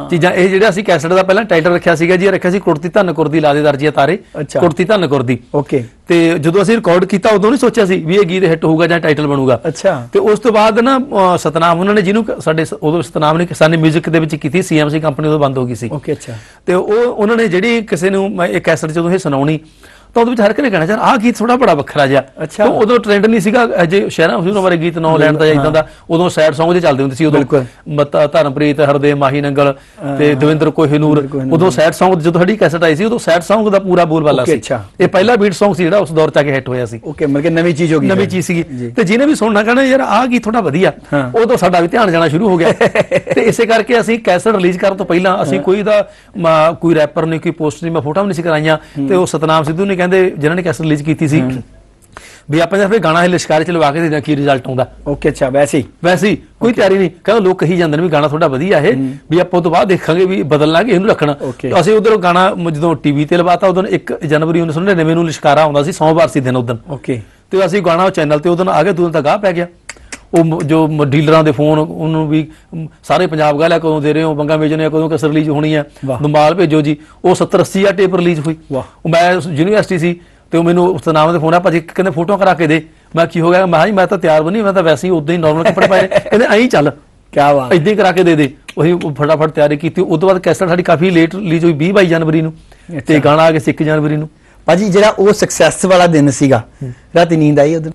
ਚੀਜ਼ਾਂ ਇਹ ਜਿਹੜਾ ਅਸੀਂ ਕੈਸਟ ਦਾ ਪਹਿਲਾਂ ਟਾਈਟਲ ਰੱਖਿਆ ਸੀਗਾ ਜੀ ਇਹ ਰੱਖਿਆ ਸੀ ਕੁੜਤੀ ਧੰਨ ਕੁਰਦੀ ਲਾਦੇ ਦਰਜੀਆ ਤਾਰੇ। ਕੁੜਤੀ ਧੰਨ ਕੁਰਦੀ। ਓਕੇ। ਤੇ ਜਦੋਂ ਅਸੀਂ ਰਿਕਾਰਡ ਕੀਤਾ ਉਦੋਂ ਨਹੀਂ ਸੋਚਿਆ ਸੀ ਵੀ ਇਹ ਗੀਤ ਹਿੱਟ ਹੋਊਗਾ ਜਾਂ ਟਾਈਟਲ ਬਣੂਗਾ। ਅੱਛਾ। ਤੇ ਉਸ ਤੋਂ ਬਾਅਦ ਨਾ ਸਤਨਾਮ ਉਹਨਾਂ ਨੇ ਜਿਹਨੂੰ ਸਾਡੇ ਉਦੋਂ ਸਤਨਾਮ ਨੇ ਕਿਸਾਨੀ 뮤직 ਦੇ ਵਿੱਚ ਕੀਤੀ ਸੀਐਮਸੀ ਕੰਪਨੀ ਉਦੋਂ ਬੰਦ ਹੋ ਗਈ ਸੀ। ਓਕੇ ਅੱਛਾ। ਤੇ ਉਹ ਉਹਨਾਂ ਨੇ ਜਿਹੜੀ ਕਿਸੇ ਨੂੰ ਮੈਂ ਇਹ ਕੈਸਟ ਜਦੋਂ ਇਹ ਸੁਣਾਉਣੀ ਤਾਂ ਉਹਦੇ ਵਿੱਚ ਹਰ ਨੇ ਕਹਿਣਾ ਯਾਰ ਆਹ ਗੀਤ ਥੋੜਾ ਬੜਾ ਵੱਖਰਾ ਜਿਹਾ ਅੱਛਾ। ਤੇ ਉਦੋਂ ਟ੍ਰੈਂਡ ਨਹੀਂ ਸੀਗਾ ਅਜੇ ਸ਼ਹਿਰਾਂ ਹੁਸੂਰਾਂ ਬਾਰੇ ਗੀਤ ਨੌ ਲੈਣ ਦਾ ਜਾਂ ਇਦਾਂ ਦਾ ਉਦੋਂ ਸੈਡ Song ਜੇ ਚੱਲਦੇ ਹੁੰਦੇ ਸੀ ਉਦੋਂ। ਮਤਾ ਧਰਮਪ੍ਰੀਤ ਹਰਦੇ ਮਾਹੀ ਨੰਗਲ ਤੇ ਦਵਿੰਦਰ ਕੋਹਿਨੂਰ। ਉਦੋਂ ਸੈਡ Song ਜਦੋਂ ਸਾਡੀ ਕੈਸਟ ਆਈ ਸੀ ਉਦੋਂ ਸੈਡ Song ਦਾ ਪੂਰਾ ਬੋਲਬਾਲਾ ਸੀ। ਇਹ ਪਹਿਲਾ ਬੀਟ Song ਸੀ ਜਿਹੜਾ ਉਸ ਦੌਰ ਚ ਆ ਕੇ ਹਿੱਟ ਹੋਇਆ ਸੀ ਓਕੇ ਮਤਲਬ ਕਿ ਨਵੀਂ ਚੀਜ਼ ਹੋ ਗਈ ਨਵੀਂ। ਚੀਜ਼ ਸੀਗੀ। ਤੇ ਜਿਹਨੇ ਵੀ ਸੁਣਨਾ ਕਹਿੰਦਾ ਯਾਰ ਆਹ ਗੀਤ ਥੋੜਾ ਵਧੀਆ। ਉਦੋਂ ਸਾਡਾ ਵੀ ਧਿਆਨ ਜਾਣਾ ਸ਼ੁਰੂ ਹੋ ਗਿਆ (laughs) ਤੇ ਇਸੇ ਕਰਕੇ ਅਸੀਂ ਕੈਸਟ ਰਿਲੀਜ਼ ਕਰਨ ਤੋਂ ਪਹਿਲਾਂ ਅਸੀਂ ਕੋਈ ਦਾ ਕੋਈ ਰੈਪਰ ਨਹੀਂ ਕੋਈ ਪੋਸਟ ਨਹੀਂ ਮੈਂ ਫੋਟੋਆਂ ਵੀ ਨਹੀਂ ਸੀ ਕਰਾਈਆਂ ਤੇ ਉਹ ਸਤਨਾਮ ਸਿੱਧੂ ਨੇ ਕਹਿੰਦੇ ਜਿਨ੍ਹਾਂ ਨੇ ਕੈਸਟ ਰਿਲੀਜ਼ ਕੀਤੀ ਸੀ ਵੀ ਆਪਾਂ ਫਿਰ ਗਾਣਾ ਇਹ ਲਿਸ਼ਕਾਰੇ ਚ ਲਵਾ ਕੇ ਹਾਂ ਕੀ ਰਿਜ਼ਲਟ ਆਉਂਦਾ। ਓਕੇ ਅੱਛਾ ਵੈਸੇ ਹੀ। ਵੈਸੇ ਹੀ ਕੋਈ ਤਿਆਰੀ ਨਹੀਂ। ਕਹਿੰਦਾ ਲੋਕ ਕਹੀ ਜਾਂਦੇ ਨੇ ਵੀ ਗਾਣਾ ਤੁਹਾਡਾ ਵਧੀਆ ਇਹ ਵੀ ਆਪਾਂ ਉਹ ਤੋਂ ਬਾਅਦ ਦੇਖਾਂਗੇ ਵੀ ਬਦਲਣਾ ਕਿ ਇਹਨੂੰ ਰੱਖਣਾ. ਅਸੀਂ ਉਧਰੋਂ ਗਾਣਾ ਜਦੋਂ ਟੀਵੀ ਤੇ ਲਵਾਤਾ ਉਦੋਂ 1 ਜਨਵਰੀ 1999 ਨੂੰ ਲਿਸ਼ਕਾਰਾ ਆਉਂਦਾ ਸੀ ਸੋਮਵਾਰ ਸੀ ਦਿਨ ਉਦੋਂ ਓਕੇ ਤੇ ਅਸੀਂ ਗਾਣਾ ਉਹ ਚੈਨਲ ਤੇ ਉਦੋਂ ਆ ਗਿਆ ਦੂਰ ਤੱਕ ਆ ਪੈ ਗਿਆ। ਉਹ ਜੋ ਡੀਲਰਾਂ ਦੇ ਫੋਨ ਉਹਨੂੰ ਵੀ ਸਾਰੇ ਪੰਜਾਬ ਗਾਲਿਆ ਕਦੋਂ ਦੇ ਰਹੇ ਹੋ ਬੰਗਾ ਵੇਚਣੇ ਆ ਕਦੋਂ ਕਿਸ ਰਿਲੀਜ਼ ਹੋਣੀ ਵਾਹ। ਦੁਮਾਲ ਭੇਜੋ ਜੀ। ਉਹ 70 80 ਆ ਟੇਪ ਰਿਲੀਜ਼ ਹੋਈ। ਉਹ ਮੈਂ ਯੂਨੀਵਰਸਿਟੀ ਸੀ ਤੇ ਉਹ ਮੈਨੂੰ ਉਸ ਨਾਮ ਦੇ ਫੋਨ ਆ ਭਾਜੀ ਕਹਿੰਦੇ ਫੋਟੋ ਕਰਾ ਕੇ ਦੇ। ਮੈਂ ਕੀ ਹੋ ਗਿਆ? ਮੈਂ ਜੀ ਮੈਂ ਤਾਂ ਤਿਆਰ ਬਣੀ ਮੈਂ ਤਾਂ ਵੈਸੇ ਹੀ ਉਦਾਂ ਹੀ ਨਾਰਮਲ ਕੱਪੜੇ ਪਾਏ ਨੇ। (laughs) ਕਹਿੰਦੇ ਐਂ ਚੱਲ। ਕਿਆ ਬਾਤ ਇਦਾਂ ਹੀ ਕਰਾ ਕੇ ਦੇ ਦੇ। ਉਹੀ ਫਟਾਫਟ ਤਿਆਰੀ ਕੀਤੀ। ਉਸ ਤੋਂ ਬਾਅਦ ਕੈਸਟ ਸਾਡੀ ਕਾਫੀ ਲੇਟ ਰਿਲੀਜ਼ ਹੋਈ 20 22 ਜਨਵਰੀ ਨੂੰ। ਤੇ ਗਾਣਾ ਆ ਗਿਆ 1 ਜਨਵਰੀ ਨੂੰ। ਭਾਜੀ ਜਿਹੜਾ ਉਹ ਸਕਸੈਸ ਵਾਲਾ ਦਿਨ ਸੀਗਾ ਰਾਤੀ ਨੀਂਦ ਆਈ ਉਦੋਂ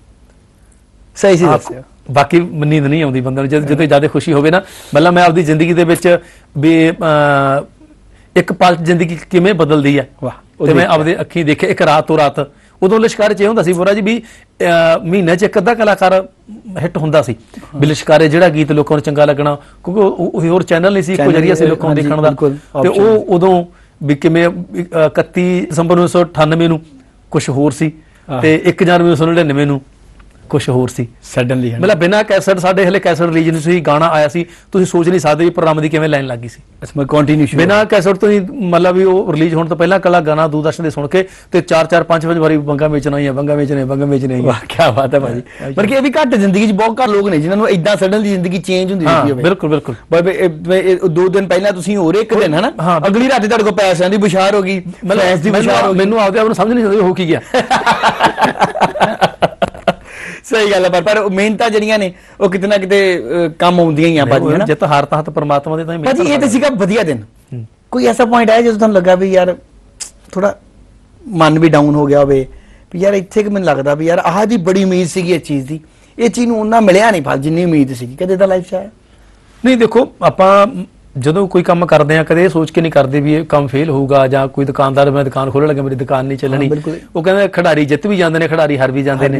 ਸਹੀ ਸੀ ਦੱਸਿਓ। ਬਾਕੀ ਨੀਂਦ ਨਹੀਂ ਆਉਂਦੀ ਬੰਦੇ ਨੂੰ। ਜਦ ਜ਼ਿਆਦਾ ਖੁਸ਼ੀ ਹੋਵੇ ਨਾ ਮਤਲਬ ਮੈਂ ਆਪਦੀ ਜ਼ਿੰਦਗੀ ਦੇ ਵਿੱਚ ਵੀ ਇੱਕ ਪਲ ਜ਼ਿੰਦਗੀ ਕਿਵੇਂ ਬਦਲਦੀ ਹੈ ਵਾਹ, ਤੇ ਮੈਂ। ਆਪਦੇ ਅੱਖੀਂ ਦੇਖਿਆ ਇੱਕ ਰਾਤ ਤੋਂ ਰਾਤ। ਉਦੋਂ ਲਿਸ਼ਕਾਰੇ 'ਚ ਇਹ ਹੁੰਦਾ ਸੀ ਬੋਰਾ ਜੀ ਵੀ ਮਹੀਨੇ 'ਚ ਇੱਕ ਅੱਧਾ ਕਲਾਕਾਰ ਹਿੱਟ ਹੁੰਦਾ ਸੀ। ਵੀ ਲਿਸ਼ਕਾਰੇ ਜਿਹੜਾ ਗੀਤ ਲੋਕਾਂ ਨੂੰ ਚੰਗਾ ਲੱਗਣਾ ਕਿਉਂਕਿ ਉਹ ਹੋਰ ਚੈਨਲ ਨਹੀਂ ਸੀ ਇੱਕੋ ਜਰੀਆ ਸੀ ਲੋਕਾਂ ਨੂੰ ਦੇਖਣ ਦਾ। ਤੇ ਉਹ ਉਦੋਂ ਵੀ ਕਿਵੇਂ ਵੀ, ਅਹ, 31 ਦਸੰਬਰ 1998 ਨੂੰ ਕੁਝ ਹੋਰ ਸੀ। ਤੇ 1 ਜਨਵਰੀ 1999 ਨੂੰ ਕੁਝ ਹੋਰ ਸੀ। ਸਡਨਲੀ ਮਤਲਬ ਬਿਨਾ ਕੈਸਟ ਸਾਡੇ ਹਲੇ ਕੈਸਟ ਰਿਲੀਜ਼ ਨਹੀਂ ਸੀ ਗਾਣਾ ਆਇਆ ਸੀ ਤੁਸੀਂ ਸੋਚ ਨਹੀਂ ਸਕਦੇ ਵੀ ਪ੍ਰੋਗਰਾਮ ਦੀ ਕਿਵੇਂ ਲਾਈਨ ਲੱਗੀ ਸੀ। ਅੱਛਾ ਮੈਂ ਕੰਟੀਨਿਊ ਬਿਨਾ ਕੈਸਟ ਤੋਂ ਹੀ ਮਤਲਬ ਵੀ ਉਹ ਰਿਲੀਜ਼ ਹੋਣ ਤੋਂ ਪਹਿਲਾਂ ਕੱਲਾ ਗਾਣਾ ਦੂਰਦਰਸ਼ਨ ਦੇ ਸੁਣ ਕੇ ਤੇ 4 4 5 5 ਵਾਰੀ ਬੰਗਾ ਵੇਚਣਾ ਹੀ ਆ ਬੰਗਾ ਵੇਚਣੇ ਬੰਗਾ ਵੇਚਣੇ ਹੀ। ਵਾਹ ਕੀ ਬਾਤ ਹੈ ਭਾਜੀ। ਪਰ ਕਿ ਇਹ ਵੀ ਘੱਟ ਜ਼ਿੰਦਗੀ 'ਚ ਬਹੁਤ ਘੱਟ ਲੋਕ ਨੇ ਜਿਨ੍ਹਾਂ ਨੂੰ ਇਦਾਂ ਸਡਨਲੀ ਜ਼ਿੰਦਗੀ ਚੇਂਜ ਹੁੰਦੀ ਹਾਂ ਰਹੀ ਹੋਵੇ। ਬਿਲਕੁਲ ਬਿਲਕੁਲ। ਇਹ ਦੋ ਦਿਨ ਪਹਿਲਾਂ ਤੁਸੀਂ ਹੋਰ ਇੱਕ ਦਿਨ ਹਨਾ? ਹਾਂ, ਅਗਲੀ ਰਾਤ ਤੁਹਾਡੇ ਕੋਲ ਪੈਸਿਆਂ ਦੀ ਬੁਸ਼ਾਰ ਹੋ ਗਈ ਦੀ ਬੁਸ਼ਾਰ ਹੋ ਮੈਨੂੰ ਗਈ। ਮੈਨੂੰ ਆਪਦੇ ਆਪ ਨੂੰ ਸਮਝ ਨਹੀਂ ਸਕਦੀ ਹੋ ਕੀ ਗਿਆ। (laughs) ਸਹੀ ਗੱਲ ਹੈ ਪਰ ਪਰ ਮਿਹਨਤਾਂ ਜਿਹੜੀਆਂ ਨੇ ਉਹ ਕਿਤੇ ਨਾ ਕਿਤੇ ਕੰਮ ਆਉਂਦੀਆਂ ਹੀ ਆ ਭਾਜੀ ਹਨਾ? ਜਿੱਤ ਹਾਰ ਤਾਂ ਹੱਥ ਪਰਮਾਤਮਾ ਦੇ ਤਾਂ ਮਿਹਨਤ ਭਾਜੀ ਇਹ ਤਾਂ। ਸੀਗਾ ਵਧੀਆ ਦਿਨ। ਕੋਈ ਐਸਾ ਪੁਆਇੰਟ ਆਇਆ ਜਦੋਂ ਤੁਹਾਨੂੰ ਲੱਗਾ ਵੀ ਯਾਰ ਥੋੜਾ ਮਨ ਵੀ ਡਾਊਨ ਹੋ ਗਿਆ ਹੋਵੇ ਵੀ ਯਾਰ ਇੱਥੇ ਕਿ ਮੈਨੂੰ ਲੱਗਦਾ ਵੀ ਯਾਰ ਆਹ ਦੀ ਬੜੀ ਉਮੀਦ ਸੀਗੀ ਇਸ ਚੀਜ਼ ਦੀ ਇਹ ਚੀਜ਼ ਨੂੰ ਉਹਨਾਂ ਮਿਲਿਆ ਨਹੀਂ ਫਲ ਜਿੰਨੀ ਉਮੀਦ ਸੀਗੀ। ਕਦੇ ਤਾਂ ਲਾਈਫ 'ਚ ਆਇਆ? ਨਹੀਂ ਦੇਖੋ ਆਪਾਂ ਜਦੋਂ ਕੋਈ ਕੰਮ ਕਰਦੇ ਆ ਕਦੇ ਇਹ ਸੋਚ ਕੇ ਨਹੀਂ ਕਰਦੇ ਵੀ ਇਹ ਕੰਮ ਫੇਲ ਹੋਊਗਾ ਜਾਂ ਕੋਈ ਦੁਕਾਨਦਾਰ ਮੈਂ ਦੁਕਾਨ ਖੋਲਣ ਲੱਗਾ ਮੇਰੀ ਦੁਕਾਨ ਨਹੀਂ ਚੱਲਣੀ। ਉਹ ਕਹਿੰਦੇ ਖਿਡਾਰੀ ਜਿੱਤ ਵੀ ਜਾਂਦੇ ਨੇ ਖਿਡਾਰੀ ਹਾਰ ਵੀ ਜਾਂਦੇ ਨੇ।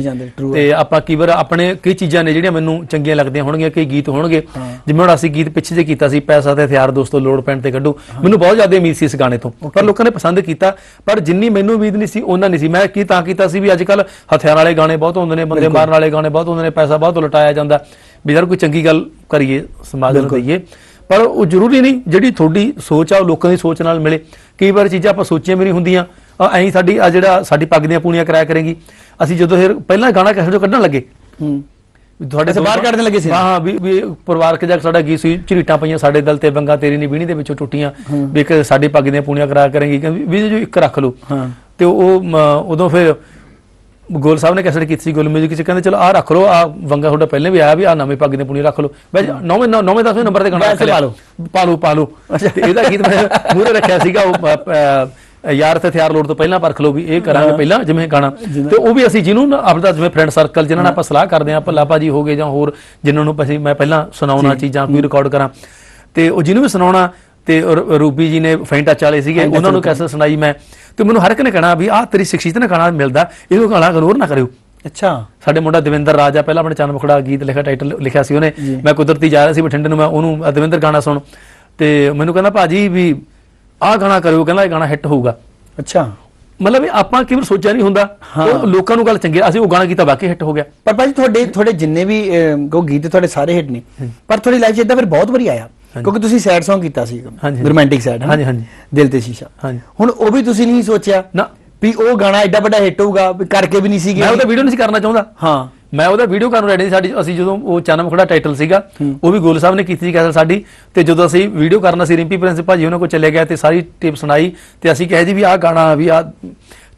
ਤੇ ਆਪਾਂ ਕਈ ਵਾਰ ਆਪਣੇ ਕਈ ਚੀਜ਼ਾਂ ਨੇ ਜਿਹੜੀਆਂ ਮੈਨੂੰ ਚੰਗੀਆਂ ਲੱਗਦੀਆਂ ਹੋਣਗੀਆਂ ਕਈ ਗੀਤ ਹੋਣਗੇ। ਜਿਵੇਂ ਹੁਣ ਅਸੀਂ ਗੀਤ ਪਿੱਛੇ ਜੇ ਕੀਤਾ ਸੀ ਪੈਸਾ ਤੇ ਹਥਿਆਰ ਦੋਸਤੋ ਲੋੜ ਪੈਣ ਤੇ ਕੱਢੋ। ਮੈਨੂੰ ਬਹੁਤ ਜ਼ਿਆਦਾ ਉਮੀਦ ਸੀ ਇਸ ਗਾਣੇ ਤੋਂ। ਪਰ ਲੋਕਾਂ ਨੇ ਪਸੰਦ ਕੀਤਾ ਪਰ ਜਿੰਨੀ ਮੈਨੂੰ ਉਮੀਦ ਨਹੀਂ ਸੀ ਉਹਨਾਂ ਨਹੀਂ ਸੀ। ਮੈਂ ਕੀ ਤਾਂ ਕੀਤਾ ਸੀ ਵੀ ਅੱਜ ਕੱਲ ਹਥਿਆਰ ਵਾਲੇ ਗਾਣੇ ਬਹੁਤ ਹੁੰਦੇ ਨੇ ਬੰਦੇ ਮਾਰਨ ਵਾਲੇ ਗਾਣੇ ਬਹੁਤ ਹੁੰਦੇ ਨੇ ਪੈਸਾ ਬਹੁਤ ਲੁਟਾਇਆ ਜਾਂਦਾ। ਵੀ ਯਾਰ ਕੋਈ ਚੰਗੀ ਗੱਲ ਕਰੀਏ ਸਮਾਜ ਨੂੰ ਦਈਏ। ਪਰ ਉਹ ਜ਼ਰੂਰੀ ਨਹੀਂ ਜਿਹੜੀ ਤੁਹਾਡੀ ਸੋਚ ਆ ਉਹ ਲੋਕਾਂ ਦੀ ਸੋਚ ਨਾਲ ਮਿਲੇ। ਕਈ ਵਾਰ ਚੀਜ਼ਾਂ ਆਪਾਂ ਸੋਚੀਆਂ ਵੀ ਨਹੀਂ ਹੁੰਦੀਆਂ। ਐਂ ਸਾਡੀ ਆ ਜਿਹੜਾ ਸਾਡੀ ਪੱਗ ਦੀਆਂ ਪੂਣੀਆਂ ਕਰਾਇਆ ਕਰੇਗੀ। ਅਸੀਂ ਜਦੋਂ ਫਿਰ ਪਹਿਲਾਂ ਗਾਣਾ ਕਿਸੇ ਤੋਂ ਕੱਢਣ ਲੱਗੇ। ਹੂੰ। ਵੀ ਤੁਹਾਡੇ ਅੱਛਾ, ਬਾਹਰ ਕੱਢਣ ਲੱਗੇ ਸੀ? ਹਾਂ ਹਾਂ ਵੀ ਵੀ ਪਰਿਵਾਰਕ ਜਗ ਸਾਡਾ ਗੀਤ ਸੀ ਝਰੀਟਾਂ ਪਈਆਂ ਸਾਡੇ ਦਿਲ ਤੇ ਬੰਗਾ ਤੇਰੀ ਨੀ ਬੀਣੀ ਦੇ ਵਿੱਚੋਂ ਟੁੱਟੀਆਂ। ਵੀ ਇੱਕ ਸਾਡੀ ਪੱਗ ਦੀਆਂ ਪੂਣੀਆਂ ਕਰਾਇਆ ਕਰੇਗੀ। ਵੀ ਜੋ ਇੱਕ ਰੱਖ ਲਓ। ਹਾਂ। ਤੇ ਉਹ ਉਦੋਂ ਫਿਰ ਗੋਲ ਸਾਹਿਬ ਨੇ ਕੈਸਟ ਕੀਤੀ ਸੀ ਗੋਲ ਮਿਊਜ਼ਿਕ ਚ ਕਹਿੰਦੇ ਚਲੋ ਆਹ ਰੱਖ ਲਓ ਆ ਵੰਗਾ ਤੁਹਾਡਾ ਪਹਿਲੇ ਵੀ ਆਇਆ ਵੀ ਆ ਨਵੇਂ ਪੱਗ ਦੀਆਂ ਪੂਣੀਆਂ ਰੱਖ ਲਓ। ਨੌਵੇਂ ਨੌ- ਨੌਵੇਂ 10ਵੇਂ ਨੰਬਰ ਤੇ ਗਾਣਾ ਵੈਸੇ ਰੱਖ ਲਿਆ। ਪਾ ਲਓ। ਪਾ ਲਓ ਤੇ ਇਹਦਾ ਗੀਤ ਮੈਂ ਮੂਹਰੇ ਰੱਖਿਆ ਸੀਗਾ ਉਹ ਯਾਰ ਤੇ ਹਥਿਆਰ ਲੋੜ ਤੋਂ ਪਹਿਲਾਂ ਪਰਖ ਲਓ ਵੀ ਇਹ ਕਰਾਂਗੇ ਪਹਿਲਾਂ ਜਿਵੇਂ ਗਾਣਾ। ਤੇ ਉਹ ਵੀ ਅਸੀਂ ਜਿਹਨੂੰ ਆਪਦਾ ਜਿਵੇਂ ਫਰੈਂਡ ਸਰਕਲ ਜਿਨ੍ਹਾਂ ਨਾਲ ਆਪਾਂ ਸਲਾਹ ਕਰਦੇ ਆਂ ਭੱਲਾ ਭਾਜੀ ਹੋ ਗਏ ਜਾਂ ਹੋਰ ਜਿਨ੍ਹਾਂ ਨੂੰ ਅਸੀਂ ਮੈਂ ਪਹਿਲਾਂ ਸੁਣਾਉਣਾ ਚੀਜ਼ਾਂ ਕੋਈ ਰਿਕਾਰਡ ਕਰਾਂ। ਤੇ ਉਹ ਜਿਹਨੂੰ ਵੀ ਸੁਣਾਉਣਾ ਤੇ ਰੂਬੀ ਜੀ ਨੇ ਫੈਂਟਾ ਚਾਲੇ ਸੀਗੇ ਉਹਨਾਂ ਨੂੰ ਕੈਸੇ ਸੁਣਾਈ ਮੈਂ। ਤੇ ਮੈਨੂੰ ਹਰ ਇੱਕ ਨੇ ਕਹਿਣਾ ਵੀ ਆਹ ਤੇਰੀ ਸ਼ਖਸੀਅਤ ਨਾਲ ਗਾਣਾ ਮਿਲਦਾ ਇਹਨੂੰ ਗਾਣਾ ਇਗਨੋਰ ਨਾ ਕਰਿਓ। ਅੱਛਾ। ਸਾਡੇ ਮੁੰਡਾ ਦਵਿੰਦਰ ਰਾਜਾ ਪਹਿਲਾਂ ਆਪਣੇ ਚੰਨ ਮੁਖੜਾ ਗੀਤ ਲਿਖਿਆ ਟਾਈਟਲ ਲਿਖਿਆ ਸੀ ਉਹਨੇ। ਮੈਂ ਕੁਦਰਤੀ ਜਾ ਰਿਹਾ ਸੀ ਬਠਿੰਡੇ ਨੂੰ ਮੈਂ ਉਹਨੂੰ ਦਵਿੰਦਰ ਗਾਣਾ ਸੁਣ। ਤੇ ਮੈਨੂੰ ਕਹਿੰਦਾ ਭਾਜੀ ਵੀ ਆਹ ਗਾਣਾ ਕਰਿਓ ਕਹਿੰਦਾ ਇਹ ਗਾਣਾ ਹਿੱਟ ਹੋਊਗਾ। ਅੱਛਾ। ਮਤਲਬ ਆਪਾਂ ਕਿਵੇਂ ਸੋਚਿਆ ਨਹੀਂ ਹੁੰਦਾ। ਉਹ ਲੋਕਾਂ ਨੂੰ ਗੱਲ ਚੰਗੀ ਅਸੀਂ ਉਹ ਗਾਣਾ ਕੀਤਾ ਵਾਕਈ ਹਿੱਟ ਹੋ ਗਿਆ। ਪਰ ਭਾਜੀ ਤੁਹਾਡੇ ਤੁਹਾਡੇ ਜਿੰਨੇ ਵੀ ਗੀਤ ਤੁਹਾਡੇ ਸਾਰੇ ਹਿੱਟ ਨੇ। ਪਰ ਤੁਹਾਡੀ ਲਾਈਫ 'ਚ ਇਦਾਂ ਫਿਰ ਬਹੁਤ ਵਾਰੀ ਆਇਆ। ਕਿਉਂਕਿ ਤੁਸੀਂ ਸੈਡ Song ਕੀਤਾ ਸੀ। ਹਾਂਜੀ। ਰੋਮਾਂਟਿਕ ਸੈਡ ਹਾਂਜੀ, ਹਾਂਜੀ। ਦਿਲ ਤੇ ਸ਼ੀਸ਼ਾ। ਹਾਂਜੀ। ਹੁਣ ਉਹ ਵੀ ਤੁਸੀਂ ਨਹੀਂ ਸੋਚਿਆ ਨਾ। ਵੀ ਉਹ ਗਾਣਾ ਐਡਾ ਵੱਡਾ ਹਿੱਟ ਹੋਊਗਾ ਵੀ ਕਰਕੇ ਵੀ ਨਹੀਂ ਸੀਗੇ? ਮੈਂ ਉਹਦਾ ਵੀਡੀਓ ਨਹੀਂ ਸੀ ਕਰਨਾ ਚਾਹੁੰਦਾ। ਹਾਂ। ਮੈਂ ਉਹਦਾ ਵੀਡੀਓ ਕਰਨ ਰੈਡੀ ਸੀ। ਸਾਡੀ ਅਸੀਂ ਜਦੋਂ ਉਹ ਚੰਨ ਮੁਖੜਾ ਟਾਈਟਲ ਸੀਗਾ ਉਹ ਵੀ ਗੋਲ ਸਾਹਿਬ ਨੇ ਕੀਤੀ ਸੀ ਕੈਸਲ ਸਾਡੀ। ਤੇ ਜਦੋਂ ਅਸੀਂ ਵੀਡੀਓ ਕਰਨਾ ਸੀ ਰਿੰਪੀ ਪ੍ਰਿੰਸ ਭਾਜੀ ਉਹਨਾਂ ਕੋਲ ਚਲੇ ਗਿਆ ਤੇ ਸਾਰੀ ਟਿਪ ਸੁਣਾਈ। ਤੇ ਅਸੀਂ ਕਹੇ ਜੀ ਵੀ ਆਹ ਗਾਣਾ ਵੀ ਆ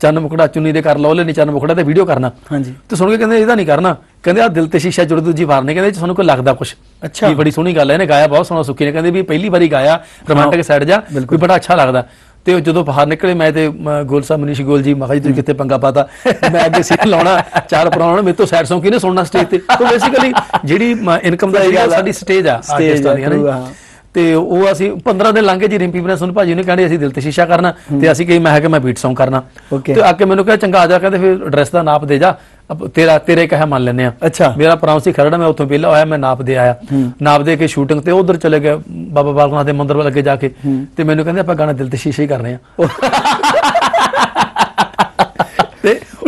ਚੰਨ ਮੁਖੜਾ ਚੁੰਨੀ ਦੇ ਕਰ ਲਓ ਲੈ ਨਹੀਂ ਚੰਨ ਮੁਖੜਾ ਤੇ ਵੀਡੀਓ ਕਰਨਾ। ਹਾਂਜੀ। ਤੇ ਸੁਣ ਕੇ ਕਹਿੰਦੇ ਇਹਦਾ ਨਹੀਂ ਕਰਨਾ। ਕਹਿੰਦੇ ਆ ਦਿਲ ਤੇ ਸ਼ੀਸ਼ਾ ਜੁੜ ਦੂਜੀ ਵਾਰ ਨੇ ਕਹਿੰਦੇ ਇਹ ਸਾਨੂੰ ਕੋਈ ਲੱਗਦਾ ਕੁਛ ਅੱਛਾ। ਵੀ ਬੜੀ ਸੋਹਣੀ ਗੱਲ ਹੈ ਇਹਨੇ ਗਾਇਆ ਬਹੁਤ ਸੋਹਣਾ ਸੁੱਕੀ ਨੇ ਕਹਿੰਦੇ ਵੀ ਪਹਿਲੀ ਵਾਰੀ ਗਾਇਆ ਰੋਮਾਂਟਿਕ ਸਾਈਡ ਜਾ ਕੋਈ ਬੜਾ ਅੱਛਾ ਲੱਗਦਾ ਤੇ ਜਦੋਂ ਬਾਹਰ ਨਿਕਲੇ ਮੈਂ ਤੇ ਗੋਲ ਸਾਹਿਬ ਮਨੀਸ਼ ਗੋਲ ਜੀ ਮੈਂ ਕਿਹਾ ਜੀ ਤੁਸੀਂ ਕਿੱਥੇ ਪੰਗਾ ਪਾਤਾ ਮੈਂ ਅੱਗੇ ਸੀਟ ਲਾਉਣਾ ਚਾਰ ਪਰਾਉਣਾ ਮੇਰੇ ਤੋਂ ਸਾਈਡ ਸੌਂਗ ਕਿਹਨੇ ਸੁਣਨਾ ਸਟੇਜ ਤੇ ਤਾਂ ਬੇਸਿਕਲੀ ਜਿਹੜੀ ਇਨਕਮ ਦਾ ਏਰੀਆ। ਸਾਡੀ ਸਟੇਜ ਆ ਆਰਟਿਸਟਾਂ ਦੀ ਹੈ ਨਾ। ਤੇ ਉਹ ਅਸੀਂ 15 ਦਿਨ ਲੰਘੇ ਜੀ ਰਿੰਪੀ ਬਨੇ ਸੁਣ ਭਾਜੀ ਨੇ ਕਹਿੰਦੇ ਅਸੀਂ ਦਿਲ ਤੇ ਸ਼ੀਸ਼ਾ ਕਰਨਾ ਤੇ ਅਸੀਂ ਕਹੀ ਮੈਂ ਕਿ ਮੈਂ ਬੀਟ ਸੌਂਗ ਕਰਨਾ. ਤੇ ਆ ਕੇ ਮੈਨੂੰ ਕਿਹਾ ਚੰਗਾ ਆ ਜਾ ਕਹਿੰਦੇ ਫਿਰ ਐਡਰੈਸ ਦਾ ਨਾਪ ਦੇ ਜਾ। ਤੇਰਾ ਤੇਰੇ ਕਹੇ ਮੰਨ ਲੈਨੇ ਆ। ਅੱਛਾ। ਮੇਰਾ ਪ੍ਰਾਂਸ ਸੀ ਖਰੜਾ ਮੈਂ ਉੱਥੋਂ ਪਹਿਲਾਂ ਆਇਆ ਮੈਂ ਨਾਪ ਦੇ ਆਇਆ। ਨਾਪ ਦੇ ਕੇ ਸ਼ੂਟਿੰਗ ਤੇ ਉਧਰ ਚਲੇ ਗਏ ਬਾਬਾ ਬਾਲਕਨਾਥ ਦੇ ਮੰਦਿਰ ਵੱਲ ਅੱਗੇ ਜਾ ਕੇ। ਤੇ ਮੈਨੂੰ ਕਹਿੰਦੇ ਆਪਾਂ ਗਾਣਾ ਦਿਲ ਤੇ ਸ਼ੀਸ਼ੇ ਹੀ ਕਰਨੇ ਆ।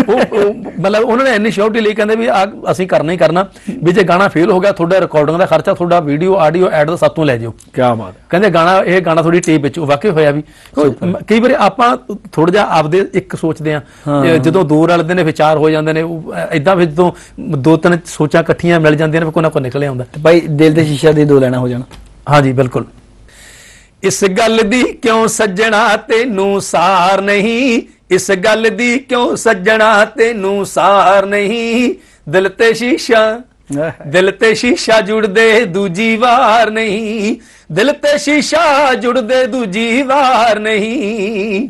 ਉਹ ਮਤਲਬ ਉਹਨਾਂ ਨੇ ਇੰਨੀ ਸ਼ੋਰਟੀ ਲਈ ਕਹਿੰਦੇ ਵੀ ਆ ਅਸੀਂ ਕਰਨਾ ਹੀ ਕਰਨਾ। ਵੀ ਜੇ ਗਾਣਾ ਫੇਲ ਹੋ ਗਿਆ ਤੁਹਾਡਾ ਰਿਕਾਰਡਿੰਗ ਦਾ ਖਰਚਾ ਤੁਹਾਡਾ ਵੀਡੀਓ ਆਡੀਓ ਐਡ ਦਾ ਸਾਤੋਂ ਲੈ ਜਿਓ। ਕੀ ਬਾਤ ਕਹਿੰਦੇ ਗਾਣਾ ਇਹ ਗਾਣਾ ਥੋੜੀ ਟੇਪ ਵਿੱਚ ਵਾਕਈ ਹੋਇਆ ਵੀ। ਕਈ ਵਾਰੀ ਆਪਾਂ ਥੋੜਾ ਜਿਹਾ ਆਪਦੇ ਇੱਕ ਸੋਚਦੇ ਆ ਜਦੋਂ ਦੋ ਰਲਦੇ ਨੇ ਵਿਚਾਰ ਹੋ ਜਾਂਦੇ ਨੇ ਇਦਾਂ ਫਿਰ ਜਦੋਂ ਦੋ ਤਿੰਨ ਸੋਚਾਂ ਇਕੱਠੀਆਂ ਮਿਲ ਜਾਂਦੀਆਂ ਨੇ ਕੋਈ ਨਾ ਕੋਈ ਨਿਕਲ ਆਉਂਦਾ। ਭਾਈ ਦਿਲ ਤੇ ਸ਼ੀਸ਼ਾ ਦੇ ਦੋ ਲੈਣਾ ਹੋ ਜਾਣਾ। ਹਾਂਜੀ ਬਿਲਕੁਲ। ਇਸ ਗੱਲ ਦੀ ਕਿਉਂ ਸੱਜਣਾ ਤੈਨੂੰ ਸਾਰ ਨਹੀਂ? ਇਸ ਗੱਲ ਦੀ ਕਿਉਂ ਸੱਜਣਾ ਤੈਨੂੰ ਸਾਰ ਨਹੀਂ? ਦਿਲ ਤੇ ਸ਼ੀਸ਼ਾ ਦਿਲ ਤੇ ਸ਼ੀਸ਼ਾ ਜੁੜਦੇ ਦੂਜੀ ਵਾਰ ਨਹੀਂ। ਦਿਲ ਤੇ ਸ਼ੀਸ਼ਾ ਜੁੜਦੇ ਦੂਜੀ ਵਾਰ ਨਹੀਂ।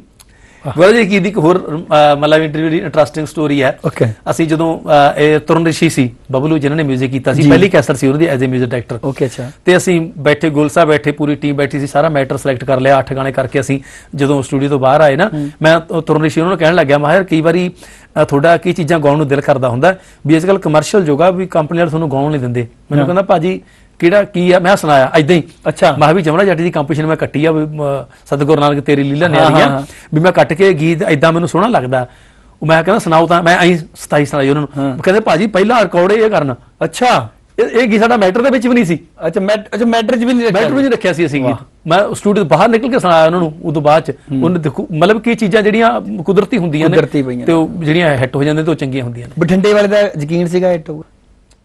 ਗੋਰਾ ਜੀ ਕੀ ਦੀ ਇੱਕ ਹੋਰ ਅਹ, ਮਤਲਬ ਇੰਟਰਵਿਊ ਦੀ ਇੰਟਰਸਟਿੰਗ ਸਟੋਰੀ ਹੈ Okay. ਅਸੀਂ ਜਦੋਂ ਅਹ, ਇਹ ਤੁਰਨ ਰਿਸ਼ੀ ਸੀ ਬਬਲੂ ਜਿਨ੍ਹਾਂ ਨੇ 뮤직 ਕੀਤਾ ਸੀ ਪਹਿਲੀ ਕੈਸਟ ਸੀ ਉਹਨਾਂ ਦੀ ਐਜ਼ ਅ 뮤직 ਡਾਇਰੈਕਟਰ ਓਕੇ ਅੱਛਾ ਤੇ ਅਸੀਂ ਬੈਠੇ ਗੁਲਸਾ ਬੈਠੇ ਪੂਰੀ ਟੀਮ ਬੈਠੀ ਸੀ ਸਾਰਾ ਮੈਟਰ ਸਿਲੈਕਟ ਕਰ ਲਿਆ ਅੱਠ ਗਾਣੇ ਕਰਕੇ ਅਸੀਂ ਜਦੋਂ ਸਟੂਡੀਓ ਤੋਂ ਬਾਹਰ ਆਏ ਨਾ ਮੈਂ ਉਹ ਤੁਰਨ ਰਿਸ਼ੀ ਉਹਨਾਂ ਨੂੰ ਕਹਿਣ ਲੱਗਿਆ ਮਾਹਿਰ ਕਈ ਵਾਰੀ ਅ, ਤੁਹਾਡਾ ਕੀ ਚੀਜ਼ਾਂ ਗਾਉਣ ਨੂੰ ਦਿਲ ਕਰਦਾ ਹੁੰਦਾ ਵੀ ਅੱਜ ਕੱਲ ਕਮਰਸ਼ੀਅਲ ਜੋਗਾ ਵੀ ਕੰਪਨੀ ਵਾਲੇ ਤੁਹਾਨੂੰ ਗਾਉਣ ਨਹੀਂ ਦਿੰਦੇ ਮੈਨੂੰ ਕਹਿੰਦਾ ਭਾਜੀ ਕਿਹੜਾ ਕੀ ਆ? ਮੈਂ ਸੁਣਾਇਆ ਐਦਾਂ ਹੀ। ਅੱਛਾ। ਮੈਂ ਵੀ ਜਮਲਾ ਜੱਟੀ ਦੀ ਕੰਪੀਟੀਸ਼ਨ ਮੈਂ ਕੱਟੀ ਆ ਸਤਿਗੁਰੂ ਨਾਨਕ ਤੇਰੀ ਲੀਲਾ ਹਾਂ, ਨਿਆਰੀ ਹਾਂ, ਆ ਹਾਂ। ਵੀ ਮੈਂ ਕੱਟ ਕੇ ਗੀਤ ਐਦਾਂ ਮੈਨੂੰ ਸੋਹਣਾ ਲੱਗਦਾ। ਉਹ ਮੈਂ ਕਹਿੰਦਾ ਸੁਣਾਓ ਤਾਂ ਮੈਂ ਐਂ 27 ਸੁਣਾਈ ਉਹਨਾਂ ਨੂੰ। ਕਹਿੰਦੇ ਭਾਜੀ ਪਹਿਲਾ ਰਿਕਾਰਡ ਇਹ ਕਰਨਾ। ਅੱਛਾ। ਇਹ ਗੀਤ ਸਾਡਾ ਮੈਟਰ ਦੇ ਵਿੱਚ ਵੀ ਨਹੀਂ ਸੀ। ਅੱਛਾ ਮੈਟ ਅੱਛਾ ਮੈਟਰ ਚ ਵੀ ਨਹੀਂ ਰੱਖਿਆ ਮੈਟਰ ਵਿੱਚ ਰੱਖਿਆ ਸੀ ਅਸੀਂ ਗੀਤ। ਮੈਂ ਸਟੂਡੀਓ ਤੋਂ ਬਾਹਰ ਨਿਕਲ ਕੇ ਸੁਣਾਇਆ ਉਹਨਾਂ ਨੂੰ ਉਦੋਂ ਬਾਅਦ ਚ। ਉਹਨੇ ਦੇਖੋ ਮਤਲਬ ਕੀ ਚੀਜ਼ਾਂ ਜਿਹੜੀਆਂ ਕੁਦਰਤੀ ਹੁੰਦੀਆਂ ਨੇ ਤੇ ਉਹ ਜਿਹੜੀਆਂ ਹਿੱਟ ਹੋ ਜਾਂਦੀਆਂ ਤੇ ਉਹ ਚੰਗੀਆਂ ਹੁੰਦੀਆਂ ਨੇ। ਬਠਿੰਡੇ ਵਾਲੇ ਦਾ ਯਕੀਨ ਸੀਗਾ ਇਹ ਟੂ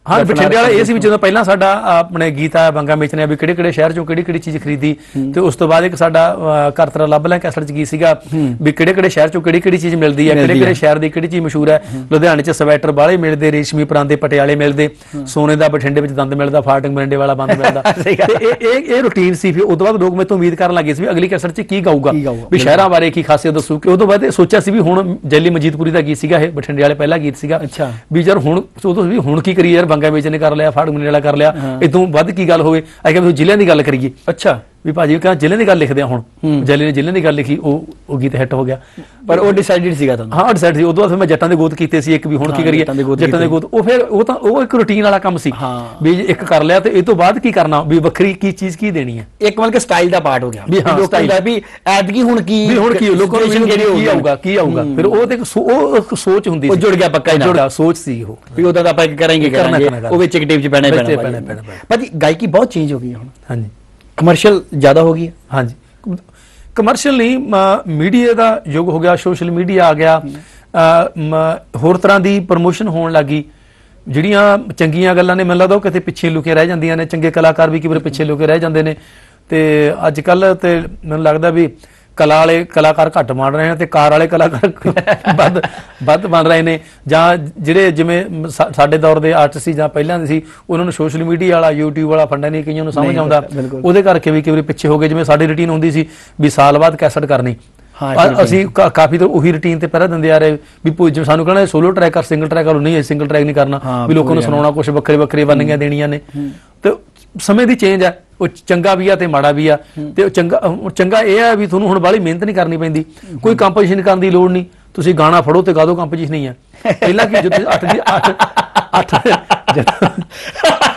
ਹਾਂ ਬਠਿੰਡੇ ਵਾਲਾ ਇਹ ਸੀ ਵੀ ਜਦੋਂ ਪਹਿਲਾਂ ਸਾਡਾ ਆਪਣੇ ਗੀਤ ਬੰਗਾ ਮੇਚਨੇ ਵੀ ਕਿਹੜੇ ਕਿਹੜੇ ਸ਼ਹਿਰ ਚੋਂ ਕਿਹੜੀ ਕਿਹੜੀ ਚੀਜ਼ ਖਰੀਦੀ ਤੇ ਉਸ ਤੋਂ ਬਾਅਦ ਇੱਕ ਸਾਡਾ ਅਹ, ਘਰ ਤੇਰਾ ਲੱਭ ਲੈ ਕੈਸਟ ਚ ਗੀਤ ਸੀਗਾ ਵੀ ਕਿਹੜੇ ਕਿਹੜੇ ਸ਼ਹਿਰ ਚੋਂ ਕਿਹੜੀ ਕਿਹੜੀ ਚੀਜ਼ ਮਿਲਦੀ ਹੈ ਕਿਹੜੇ ਕਿਹੜੇ ਸ਼ਹਿਰ ਦੀ ਕਿਹੜੀ ਚੀਜ਼ ਮਸ਼ਹੂਰ ਹੈ। ਲੁਧਿਆਣੇ ਚ ਸਵੈਟਰ ਬਾਲੇ ਮਿਲਦੇ ਰੇਸ਼ਮੀ ਪਰਾਂਦੇ ਪਟਿਆਲੇ ਮਿਲਦੇ ਸੋਨੇ ਦਾ ਬਠਿੰਡੇ ਵਿੱਚ ਦੰਦ ਮਿਲਦਾ ਫਾਟਕ ਮਰਿੰਡੇ ਵਾਲਾ ਬੰਦ ਮਿਲਦਾ। (laughs) ਤੇ ਇਹ ਇਹ ਇਹ ਰੁਟੀਨ ਸੀ ਫਿਰ ਉਸ ਤੋਂ ਬਾਅਦ ਲੋਕ ਤੋਂ ਉਮੀਦ ਕਰਨ ਲੱਗੇ ਸੀ ਵੀ ਅਗਲੀ ਕੈਸਟ ਚ ਕੀ ਗਾਊਗਾ ਵੀ ਸ਼ਹਿਰਾਂ ਬਾਰੇ ਕੀ ਖਾਸੀਅਤ ਦੱਸੂ। ਕਿ ਉਸ ਤੋਂ ਬਾਅਦ ਸੋਚਿਆ ਸੀ ਵੀ ਹੁਣ ਜੈਲੀ ਮਜੀਦਪੁਰੀ ਦਾ ਗੀਤ ਸੀਗਾ ਇਹ ਬਠਿੰਡੇ ਵਾਲੇ ਪਹਿਲਾ ਗੀਤ ਸੀਗਾ। ਅੱਛਾ। ਵੀ ਯਾਰ ਹੁਣ ਉਦੋਂ ਵੀ ਹੁਣ ਕੀ ਕਰੀਏ ਯਾਰ ਬੰਗਾ ਵੇਚ ਨੇ ਕਰ ਲਿਆ ਫਾੜੂ ਮਨੀ ਵਾਲਾ ਕਰ ਲਿਆ। ਇਦੋਂ ਵੱਧ ਕੀ ਗੱਲ ਹੋਵੇ? ਆ ਕਿ ਵੀ ਜ਼ਿਲ੍ਹਿਆਂ ਦੀ ਗੱਲ ਕਰੀਏ। ਅੱਛਾ। ਵੀ ਭਾਜੀ ਕਹਿੰਦਾ ਜ਼ਿਲ੍ਹੇ ਦੀ ਗੱਲ ਲਿਖਦੇ ਆ ਹੁਣ। ਜੈਲੀ ਨੇ ਜ਼ਿਲ੍ਹੇ ਦੀ ਗੱਲ ਲਿਖੀ ਉਹ ਉਹ ਗੀਤ ਹਿੱਟ ਹੋ ਗਿਆ। ਪਰ ਉਹ ਡਿਸਾਈਡਡ ਸੀਗਾ ਤੁਹਾਨੂੰ? ਹਾਂ ਡਿਸਾਈਡ ਸੀ। ਉਦੋਂ ਬਾਅਦ ਫਿਰ ਮੈਂ ਜੱਟਾਂ ਦੇ ਗੋਤ ਕੀਤੇ ਸੀ ਇੱਕ ਵੀ ਹੁਣ ਕੀ ਕਰੀਏ? ਜੱਟਾਂ ਦੇ ਗੋਤ ਉਹ ਫਿਰ ਉਹ ਤਾਂ ਉਹ ਇੱਕ ਰੁਟੀਨ ਵਾਲਾ ਕੰਮ ਸੀ। ਵੀ ਇੱਕ ਕਰ ਲਿਆ ਤੇ ਇਹ ਤੋਂ ਬਾਅਦ ਕੀ ਕਰਨਾ? ਵੀ ਵੱਖਰੀ ਕੀ ਚੀਜ਼ ਕੀ ਦੇਣੀ ਹੈ? ਇੱਕ ਮਤਲਬ ਕਿ ਸਟਾਈਲ ਦਾ ਪਾਰਟ ਹੋ ਗਿਆ। ਵੀ ਹਾਂ। ਦਾ ਵੀ ਐਤਕੀ ਹੁਣ ਕੀ ਵੀ ਹੁਣ ਕੀ ਲੋਕਾਂ ਨੂੰ ਕੀ ਆਊਗਾ ਕੀ ਆਊਗਾ? ਫਿਰ ਉਹ ਤੇ ਉਹ ਇੱਕ ਸੋਚ ਹੁੰਦੀ ਉਹ ਸੀ। ਜੁੜ ਗਿਆ ਪੱਕਾ ਹੀ ਨਾਲ। ਸੋਚ ਸੀ ਉਹ। ਵੀ ਉਹਦਾ ਤਾਂ ਆਪਾਂ ਕਰਾਂਗੇ ਕਰਾਂਗੇ। ਉਹ ਵਿੱਚ ਇੱਕ ਟੇਪ ਚ ਪੈਣਾ ਹੀ ਪੈਣਾ ਭਾਜੀ। ਗਾਇਕੀ ਬਹੁਤ ਚੇਂਜ ਹੋ ਗਈ ਹੁਣ। ਹਾਂਜੀ। ਕਮਰਸ਼ੀਅਲ ਜ਼ਿਆਦਾ ਹੋ ਗਈ ਹਾਂਜੀ। ਕਮਰਸ਼ੀਅਲ ਨਹੀਂ ਮੀਡੀਆ ਦਾ ਯੁੱਗ ਹੋ ਗਿਆ ਸੋਸ਼ਲ ਮੀਡੀਆ ਆ ਗਿਆ। ਹੋਰ ਤਰ੍ਹਾਂ ਦੀ ਪ੍ਰੋਮੋਸ਼ਨ ਹੋਣ ਲੱਗੀ ਜਿਹੜੀਆਂ ਚੰਗੀਆਂ ਗੱਲਾਂ ਨੇ ਮੈਨੂੰ ਲੱਗਦਾ ਉਹ ਕਿਤੇ ਪਿੱਛੇ ਲੁਕੇ ਰਹਿ ਜਾਂਦੀਆਂ ਨੇ। ਚੰਗੇ ਕਲਾਕਾਰ ਵੀ ਕਿਵੇਂ ਪਿੱਛੇ ਲੁਕੇ ਰਹਿ ਜਾਂਦੇ ਨੇ। ਤੇ ਅੱਜ ਕੱਲ ਤੇ ਮੈਨੂੰ ਲੱਗਦਾ ਵੀ ਕਲਾ ਵਾਲੇ ਕਲਾਕਾਰ ਘੱਟ ਬਣ ਰਹੇ ਨੇ ਤੇ ਕਾਰ ਵਾਲੇ ਕਲਾਕਾਰ ਵੱਧ ਵੱਧ ਬਣ ਰਹੇ ਨੇ। ਜਾਂ ਜਿਹੜੇ ਜਿਵੇਂ ਸਾਡੇ ਦੌਰ ਦੇ ਆਰਟਿਸਟ ਸੀ ਜਾਂ ਪਹਿਲਾਂ ਦੇ ਸੀ ਉਹਨਾਂ ਨੂੰ ਸੋਸ਼ਲ ਮੀਡੀਆ ਵਾਲਾ YouTube ਵਾਲਾ ਫੰਡਾ ਨਹੀਂ ਕਈਆਂ ਨੂੰ ਸਮਝ ਆਉਂਦਾ। ਉਹਦੇ ਕਰਕੇ ਵੀ ਕਈ ਵਾਰੀ ਪਿੱਛੇ ਹੋ ਗਏ ਜਿਵੇਂ ਸਾਡੀ ਰੁਟੀਨ ਹੁੰਦੀ ਸੀ ਵੀ ਸਾਲ ਬਾਅਦ ਕੈਸਟ ਕਰਨੀ। ਹਾਂ। ਅਸੀਂ ਕਾਫੀ ਤਾਂ ਉਹੀ ਰੁਟੀਨ ਤੇ ਪਹਿਰਾ ਦਿੰਦੇ ਆ ਰਹੇ ਵੀ ਜਿਵੇਂ ਸਾਨੂੰ ਕਹਿੰਦਾ ਸੋਲੋ ਟਰੈਕ ਕਰ ਸਿੰਗਲ ਟਰੈਕ ਕਰੋ ਨਹੀਂ ਸਿੰਗਲ ਟਰੈਕ ਨਹੀਂ ਕਰਨਾ। ਹਾਂ, ਵੀ ਲੋਕਾਂ ਨੂੰ ਸੁਣਾਉਣਾ ਕੁਝ ਵੱਖਰੇ ਵੱਖਰੇ ਵਰਨੀਆਂ ਦੇਣੀਆਂ ਨੇ। ਤੇ ਸਮੇਂ ਦੀ ਚੇਂਜ ਆ ਉਹ ਚੰਗਾ ਵੀ ਆ ਤੇ ਮਾੜਾ ਵੀ ਆ। ਤੇ ਉਹ ਚੰਗਾ ਚੰਗਾ ਇਹ ਆ ਵੀ ਤੁਹਾਨੂੰ ਹੁਣ ਬਾਹਲੀ ਮਿਹਨਤ ਨਹੀਂ ਕਰਨੀ ਪੈਂਦੀ। ਕੋਈ ਕੰਪੋਜੀਸ਼ਨ ਕਰਨ ਦੀ ਲੋੜ ਨਹੀਂ। ਤੁਸੀਂ ਗਾਣਾ ਫੜੋ ਤੇ ਗਾ ਦਿਓ ਕੰਪੋਜੀਸ਼ਨ ਨਹੀਂ ਆ। (laughs) ਪਹਿਲਾਂ ਕੀ ਜਦੋਂ 8 ਦੀ 8 8 (laughs)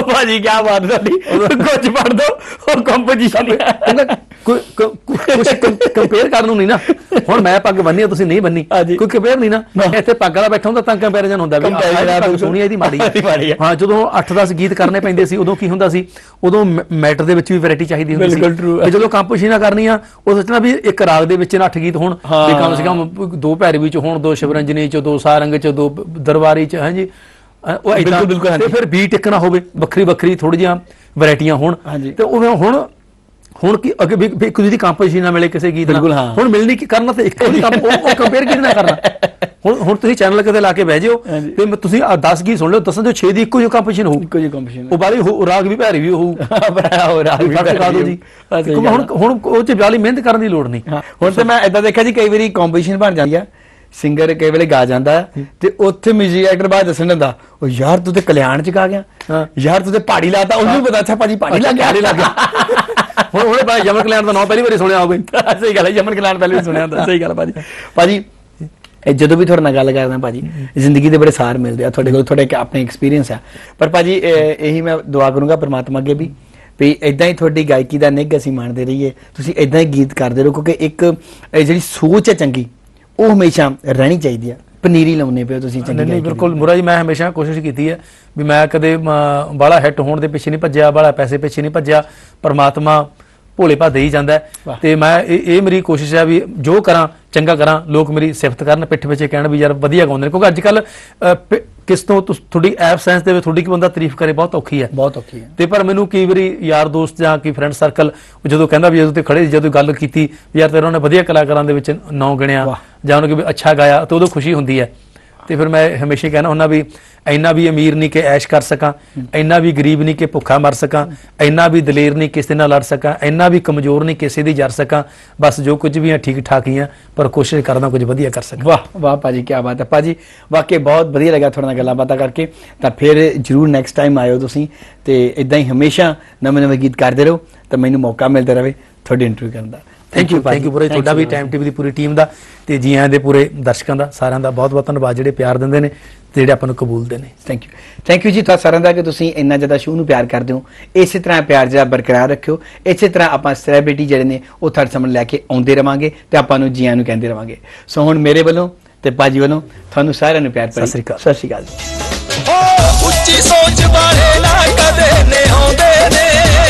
ਉਹ ਭਾਜੀ ਕੀ ਬਾਤ ਤੁਹਾਡੀ? ਕੁਝ ਪੜ ਦੋ ਉਹ ਕੋਈ ਕੁਝ ਕੰਪੇਅਰ ਕਰਨ ਨੂੰ ਨਹੀਂ ਨਾ। ਹੁਣ ਮੈਂ ਪੱਗ ਬੰਨੀ ਆ ਤੁਸੀਂ ਨਹੀਂ ਬੰਨੀ। ਕੋਈ ਕੰਪੇਅਰ ਨਹੀਂ ਨਾ। ਇੱਥੇ ਪੱਗ ਵਾਲਾ ਬੈਠਾ ਹੁੰਦਾ ਤਾਂ ਕੰਪੈਰੀਜ਼ਨ ਹੁੰਦਾ ਵੀ ਆ, ਪੱਗ ਸੋਹਣੀ ਆ, ਇਹਦੀ ਮਾੜੀ ਆ। ਹਾਂ ਜਦੋਂ 8-10 ਗੀਤ ਕਰਨੇ ਪੈਂਦੇ ਸੀ ਉਦੋਂ ਕੀ ਹੁੰਦਾ ਸੀ? ਉਦੋਂ ਮੈਟਰ ਦੇ ਵਿੱਚ ਵੀ ਵੈਰਾਈਟੀ ਚਾਹੀਦੀ ਹੁੰਦੀ ਸੀ। ਆ। ਤੇ ਜਦੋਂ ਕੰਪੋਜੀਸ਼ਨਾਂ ਕਰਨੀਆਂ ਉਹ ਸੋਚਣਾ ਵੀ ਇੱਕ ਰਾਗ ਦੇ ਵਿੱਚ ਨਾ 8 ਗੀਤ ਹੋਣ। ਤੇ ਕਮ ਸੇ ਕਮ ਦੋ ਭੈਰਵੀ ਚ ਹੋਣ ਦੋ ਸ਼ਿਵਰੰਜਨੀ ਚ ਦੋ ਸਾਰੰਗ ਚ ਦੋ ਦਰਬਾਰੀ ਚ ਹਾਂਜੀ। ਉਹ ਬਿਲਕੁਲ, ਤੇ। ਫਿਰ ਬੀਟ ਇੱਕ ਨਾ ਹੋਵੇ ਵੱਖਰੀ ਵੱਖਰੀ ਥੋੜੀ ਜਿਹੀਆਂ ਵੈਰਾਈਟੀਆਂ ਹੋਣ। ਤੇ ਉਹ ਹੁਣ ਹੁਣ ਕੀ ਅੱਗੇ ਵੀ ਇੱਕ ਦੂਜੀ ਕੰਪੋਜੀਸ਼ਨ ਨਾ ਮਿਲੇ ਕਿਸੇ ਗੀਤ ਨਾਲ। ਹੁਣ ਮਿਲਣੀ ਕੀ ਕਰਨਾ ਤੇ ਇੱਕੋ ਹੀ ਕੰਮ ਉਹ ਕੰਪੇਅਰ ਕਿਹਦੇ ਨਾਲ ਕਰਨਾ? (laughs) ਹੁਣ ਹੁਣ ਤੁਸੀਂ ਚੈਨਲ ਕਿਤੇ ਲਾ ਕੇ ਬਹਿ ਜਿਓ। ਤੇ ਮੈਂ- ਤੁਸੀਂ 10 ਗੀਤ ਸੁਣ ਲਿਓ ਦਸਾਂ ਚੋਂ 6 ਦੀ ਇੱਕੋ ਜਿਹੀ ਕੰਪੋਜੀਸ਼ਨ ਹੋਊ। ਇੱਕੋ ਜਿਹੀ ਕੰਪੋਜੀਸ਼ਨ ਉਹ ਬਾਰੀ ਹੋ- ਰਾਗ ਵੀ ਭੈਰੀ ਵੀ ਹੋਊ। ਹੋ ਰਿਹਾ ਵੀ ਦਿਓ ਜੀ ਹੁਣ ਹੁਣ ਉਹ ਚ ਵਾਲੀ ਮਿਹਨਤ ਕਰਨ ਦੀ ਲੋੜ ਨਹੀਂ। ਹੁਣ ਤੇ ਮੈਂ ਇਦਾਂ ਦੇਖਿਆ ਜੀ ਕਈ ਵਾਰੀ ਕੰਪੀਟੀਸ਼ਨ ਬਣ ਜਾਂਦੀ ਆ। ਸਿੰਗਰ ਕਈ ਵੇਲੇ ਗਾ ਜਾਂਦਾ ਤੇ ਉੱਥੇ 뮤직 ਡਾਇਰੈਕਟਰ ਬਾਅਦ ਦੱਸਣ ਦਿੰਦਾ ਉਹ ਯਾਰ ਤੂੰ ਤੇ ਕਲਿਆਣ ਚ ਗਾ ਗਿਆ। ਯਾਰ ਤੂੰ ਤੇ ਪਹਾੜੀ ਲਾਤਾ ਉਹਨੂੰ ਵੀ ਪਤਾ ਅੱਛਾ ਭਾਜੀ ਪਹਾੜੀ ਲੱਗ ਗਿਆ ਲੱਗ ਗਿਆ ਹੁਣ ਉਹਨੇ ਭਾਈ ਜਮਨ ਕਲਿਆਣ ਦਾ ਨਾਮ ਪਹਿਲੀ ਵਾਰੀ ਸੁਣਿਆ ਹੋਵੇ। ਸਹੀ ਗੱਲ ਹੈ ਜਮਨ ਕਲਿਆਣ ਪਹਿਲੇ ਵੀ ਸੁਣਿਆ ਹੁੰਦਾ ਸਹੀ ਗੱਲ ਭਾਜੀ। ਭਾਜੀ ਇਹ ਜਦੋਂ ਵੀ ਤੁਹਾਡੇ ਨਾਲ ਗੱਲ ਕਰਦਾ ਭਾਜੀ ਜ਼ਿੰਦਗੀ ਦੇ ਬੜੇ ਸਾਰ ਮਿਲਦੇ ਆ ਤੁਹਾਡੇ ਕੋਲ ਤੁਹਾਡੇ ਆਪਣੇ ਐਕਸਪੀਰੀਅੰਸ ਆ। ਪਰ ਭਾਜੀ ਇਹ- ਮੈਂ ਦੁਆ ਕਰੂੰਗਾ ਪ੍ਰਮਾਤਮਾ ਅੱਗੇ ਵੀ ਵੀ ਇਦਾਂ ਹੀ ਤੁਹਾਡੀ ਗਾਇਕੀ ਦਾ ਨਿੱਘ ਅਸੀਂ ਮੰਨਦੇ ਰਹੀਏ ਤੁਸੀਂ ਇਦਾਂ ਹੀ ਗੀਤ ਕਰਦੇ ਰਹੋ ਕਿਉਂਕਿ ਇੱਕ ਜਿਹੜੀ ਸੋਚ ਹੈ ਚੰਗੀ ਉਹ ਹਮੇਸ਼ਾ ਰਹਿਣੀ ਚਾਹੀਦੀ ਆ ਪਨੀਰੀ ਲਾਉਨੇ ਪਿਓ ਤੁਸੀਂ ਚੰਗੀ ਨਹੀਂ। ਬਿਲਕੁਲ ਮੁਰਾ ਜੀ ਮੈਂ ਹਮੇਸ਼ਾ ਕੋਸ਼ਿਸ਼ ਕੀਤੀ ਹੈ ਵੀ ਮੈਂ ਕਦੇ ਬਾਲਾ ਹਿੱਟ ਹੋਣ ਦੇ ਪਿੱਛੇ ਨਹੀਂ ਭੱਜਿਆ ਬਾਲਾ ਪੈਸੇ ਪਿੱਛੇ ਨਹੀਂ ਭੱਜਿਆ ਪਰਮਾਤਮਾ ਭੋਲੇ ਭਾ ਦੇ ਹੀ ਜਾਂਦਾ। ਤੇ ਮੈਂ ਇਹ ਇਹ ਮੇਰੀ ਕੋਸ਼ਿਸ਼ ਹੈ ਵੀ ਜੋ ਕਰਾਂ ਚੰਗਾ ਕਰਾਂ ਲੋਕ ਮੇਰੀ ਸਿਫਤ ਕਰਨ ਪਿੱਠ ਪਿੱਛੇ ਕਹਿਣ ਵੀ ਯਾਰ ਵਧੀਆ ਗਾਉਂਦੇ ਨੇ ਕਿਉਂਕਿ ਅੱਜ ਕੱਲ ਕਿਸ ਤੋਂ ਤੁਹਾਡੀ ਐਪ ਸਾਇੰਸ ਦੇ ਵਿੱਚ ਤੁਹਾਡੀ ਕੀ ਬੰਦਾ ਤਾਰੀਫ ਕਰੇ ਬਹੁਤ ਔਖੀ ਹੈ ਬਹੁਤ ਔਖੀ ਹੈ ਤੇ ਪਰ ਮੈਨੂੰ ਕਈ ਵਾਰੀ ਯਾਰ ਦੋਸਤ ਜਾਂ ਕੀ ਫਰੈਂਡ ਸਰਕਲ ਜਦੋਂ ਕਹਿੰਦਾ ਵੀ ਜਦੋਂ ਤੇ ਖੜੇ ਜਦੋਂ ਗੱਲ ਕੀਤੀ ਯਾਰ ਤੇਰਾ ਉਹਨੇ ਵਧੀਆ ਕਲਾਕਾਰਾਂ ਦੇ ਵਿੱਚ ਨਾਂ ਗਿਣਿਆ। ਜਾਂ ਉਹਨੂੰ ਕਿ ਵੀ ਅੱਛਾ ਗਾਇਆ ਤਾਂ ਉਦੋਂ ਖੁਸ਼ੀ ਹੁੰਦੀ ਹੈ। ਤੇ ਫਿਰ ਮੈਂ ਹਮੇਸ਼ਾ ਹੀ ਕਹਿਣਾ ਹੁੰਦਾ ਵੀ ਇੰਨਾ ਵੀ ਅਮੀਰ ਨਹੀਂ ਕਿ ਐਸ਼ ਕਰ ਸਕਾਂ, ਇੰਨਾ ਵੀ ਗਰੀਬ ਨਹੀਂ ਕਿ ਭੁੱਖਾ ਮਰ ਸਕਾਂ, ਇੰਨਾ ਵੀ ਦਲੇਰ ਨਹੀਂ ਕਿਸੇ ਨਾਲ ਲੜ ਸਕਾਂ, ਇੰਨਾ ਵੀ ਕਮਜ਼ੋਰ ਨਹੀਂ ਕਿਸੇ ਦੀ ਜਰ ਸਕਾਂ। ਬਸ ਜੋ ਕੁਝ ਵੀ ਹੈ ਠੀਕ ਠਾਕ ਹੀ ਆ ਪਰ ਕੋਸ਼ਿਸ਼ ਕਰਦਾ ਕੁਝ ਵਧੀਆ ਕਰ ਸਕਾਂ। ਵਾਹ ਵਾਹ ਭਾਜੀ ਕੀ ਬਾਤ ਹੈ। ਭਾਜੀ, ਵਾਕਈ ਬਹੁਤ ਵਧੀਆ ਲੱਗਾ ਤੁਹਾਡੇ ਨਾਲ ਗੱਲਾਂ ਬਾਤਾਂ ਕਰਕੇ। ਤਾਂ ਫਿਰ ਜਰੂਰ ਨੈਕਸਟ ਟਾਈਮ ਆਇਓ ਤੁਸੀਂ ਤੇ ਇਦਾਂ ਹੀ ਹਮੇਸ਼ਾ ਨਵੇਂ ਨਵੇਂ ਗੀਤ ਕਰਦੇ ਰਹੋ ਤਾਂ ਮੈਨੂੰ ਮੌਕਾ ਮਿਲਦਾ ਰਹੇ ਤੁਹਾਡੇ ਇੰਟਰਵਿਊ ਕਰਨ ਦਾ। ਥੈਂਕ ਯੂ ਥੈਂਕ ਯੂ ਪੂਰੇ ਤੁਹਾਡਾ ਵੀ ਟਾਈਮ ਟੀਵੀ ਦੀ ਪੂਰੀ ਟੀਮ ਦਾ ਤੇ ਜੀ ਆਇਆਂ ਦੇ ਪੂਰੇ ਦਰਸ਼ਕਾਂ ਦਾ ਸਾਰਿਆਂ ਦਾ ਬਹੁਤ ਬਹੁਤ ਧੰਨਵਾਦ ਜਿਹੜੇ ਪਿਆਰ ਦਿੰਦੇ ਨੇ ਤੇ ਜਿਹੜੇ ਆਪਾਂ ਨੂੰ ਕਬੂਲਦੇ ਨੇ। ਥੈਂਕ ਯੂ ਥੈਂਕ ਯੂ ਜੀ ਤੁਹਾਡਾ ਸਾਰਿਆਂ ਦਾ ਕਿ ਤੁਸੀਂ ਇੰਨਾ ਜ਼ਿਆਦਾ ਸ਼ੋਅ ਨੂੰ ਪਿਆਰ ਕਰਦੇ ਹੋ। ਇਸੇ ਤਰ੍ਹਾਂ ਪਿਆਰ ਜਿਹੜਾ ਬਰਕਰਾਰ ਰੱਖਿਓ। ਇਸੇ ਤਰ੍ਹਾਂ ਆਪਾਂ ਸੈਲੀਬ੍ਰਿਟੀ ਜਿਹੜੇ ਨੇ ਉਹ ਤੁਹਾਡੇ ਸਾਹਮਣੇ ਲੈ ਕੇ ਆਉਂਦੇ ਰਵਾਂਗੇ ਤੇ ਆਪਾਂ ਨੂੰ ਜੀਆਂ ਨੂੰ ਕਹਿੰਦੇ ਰਵਾਂਗੇ। ਸੋ ਹੁਣ ਮੇਰੇ ਵੱਲੋਂ ਤੇ ਪਾਜੀ ਵੱਲੋਂ ਤੁਹਾਨੂੰ ਸਾਰਿਆਂ ਨੂੰ ਪਿਆਰ ਭਰੀ ਸਤਿ ਸ੍ਰੀ ਅਕਾਲ। ਸਤਿ ਸ੍ਰੀ ਅਕਾਲ ਓ ਉੱਚੀ ਸੋਚ ਵਾਲੇ ਨਾ ਕਦੇ ਨੇ ਆਉਂਦੇ ਨੇ।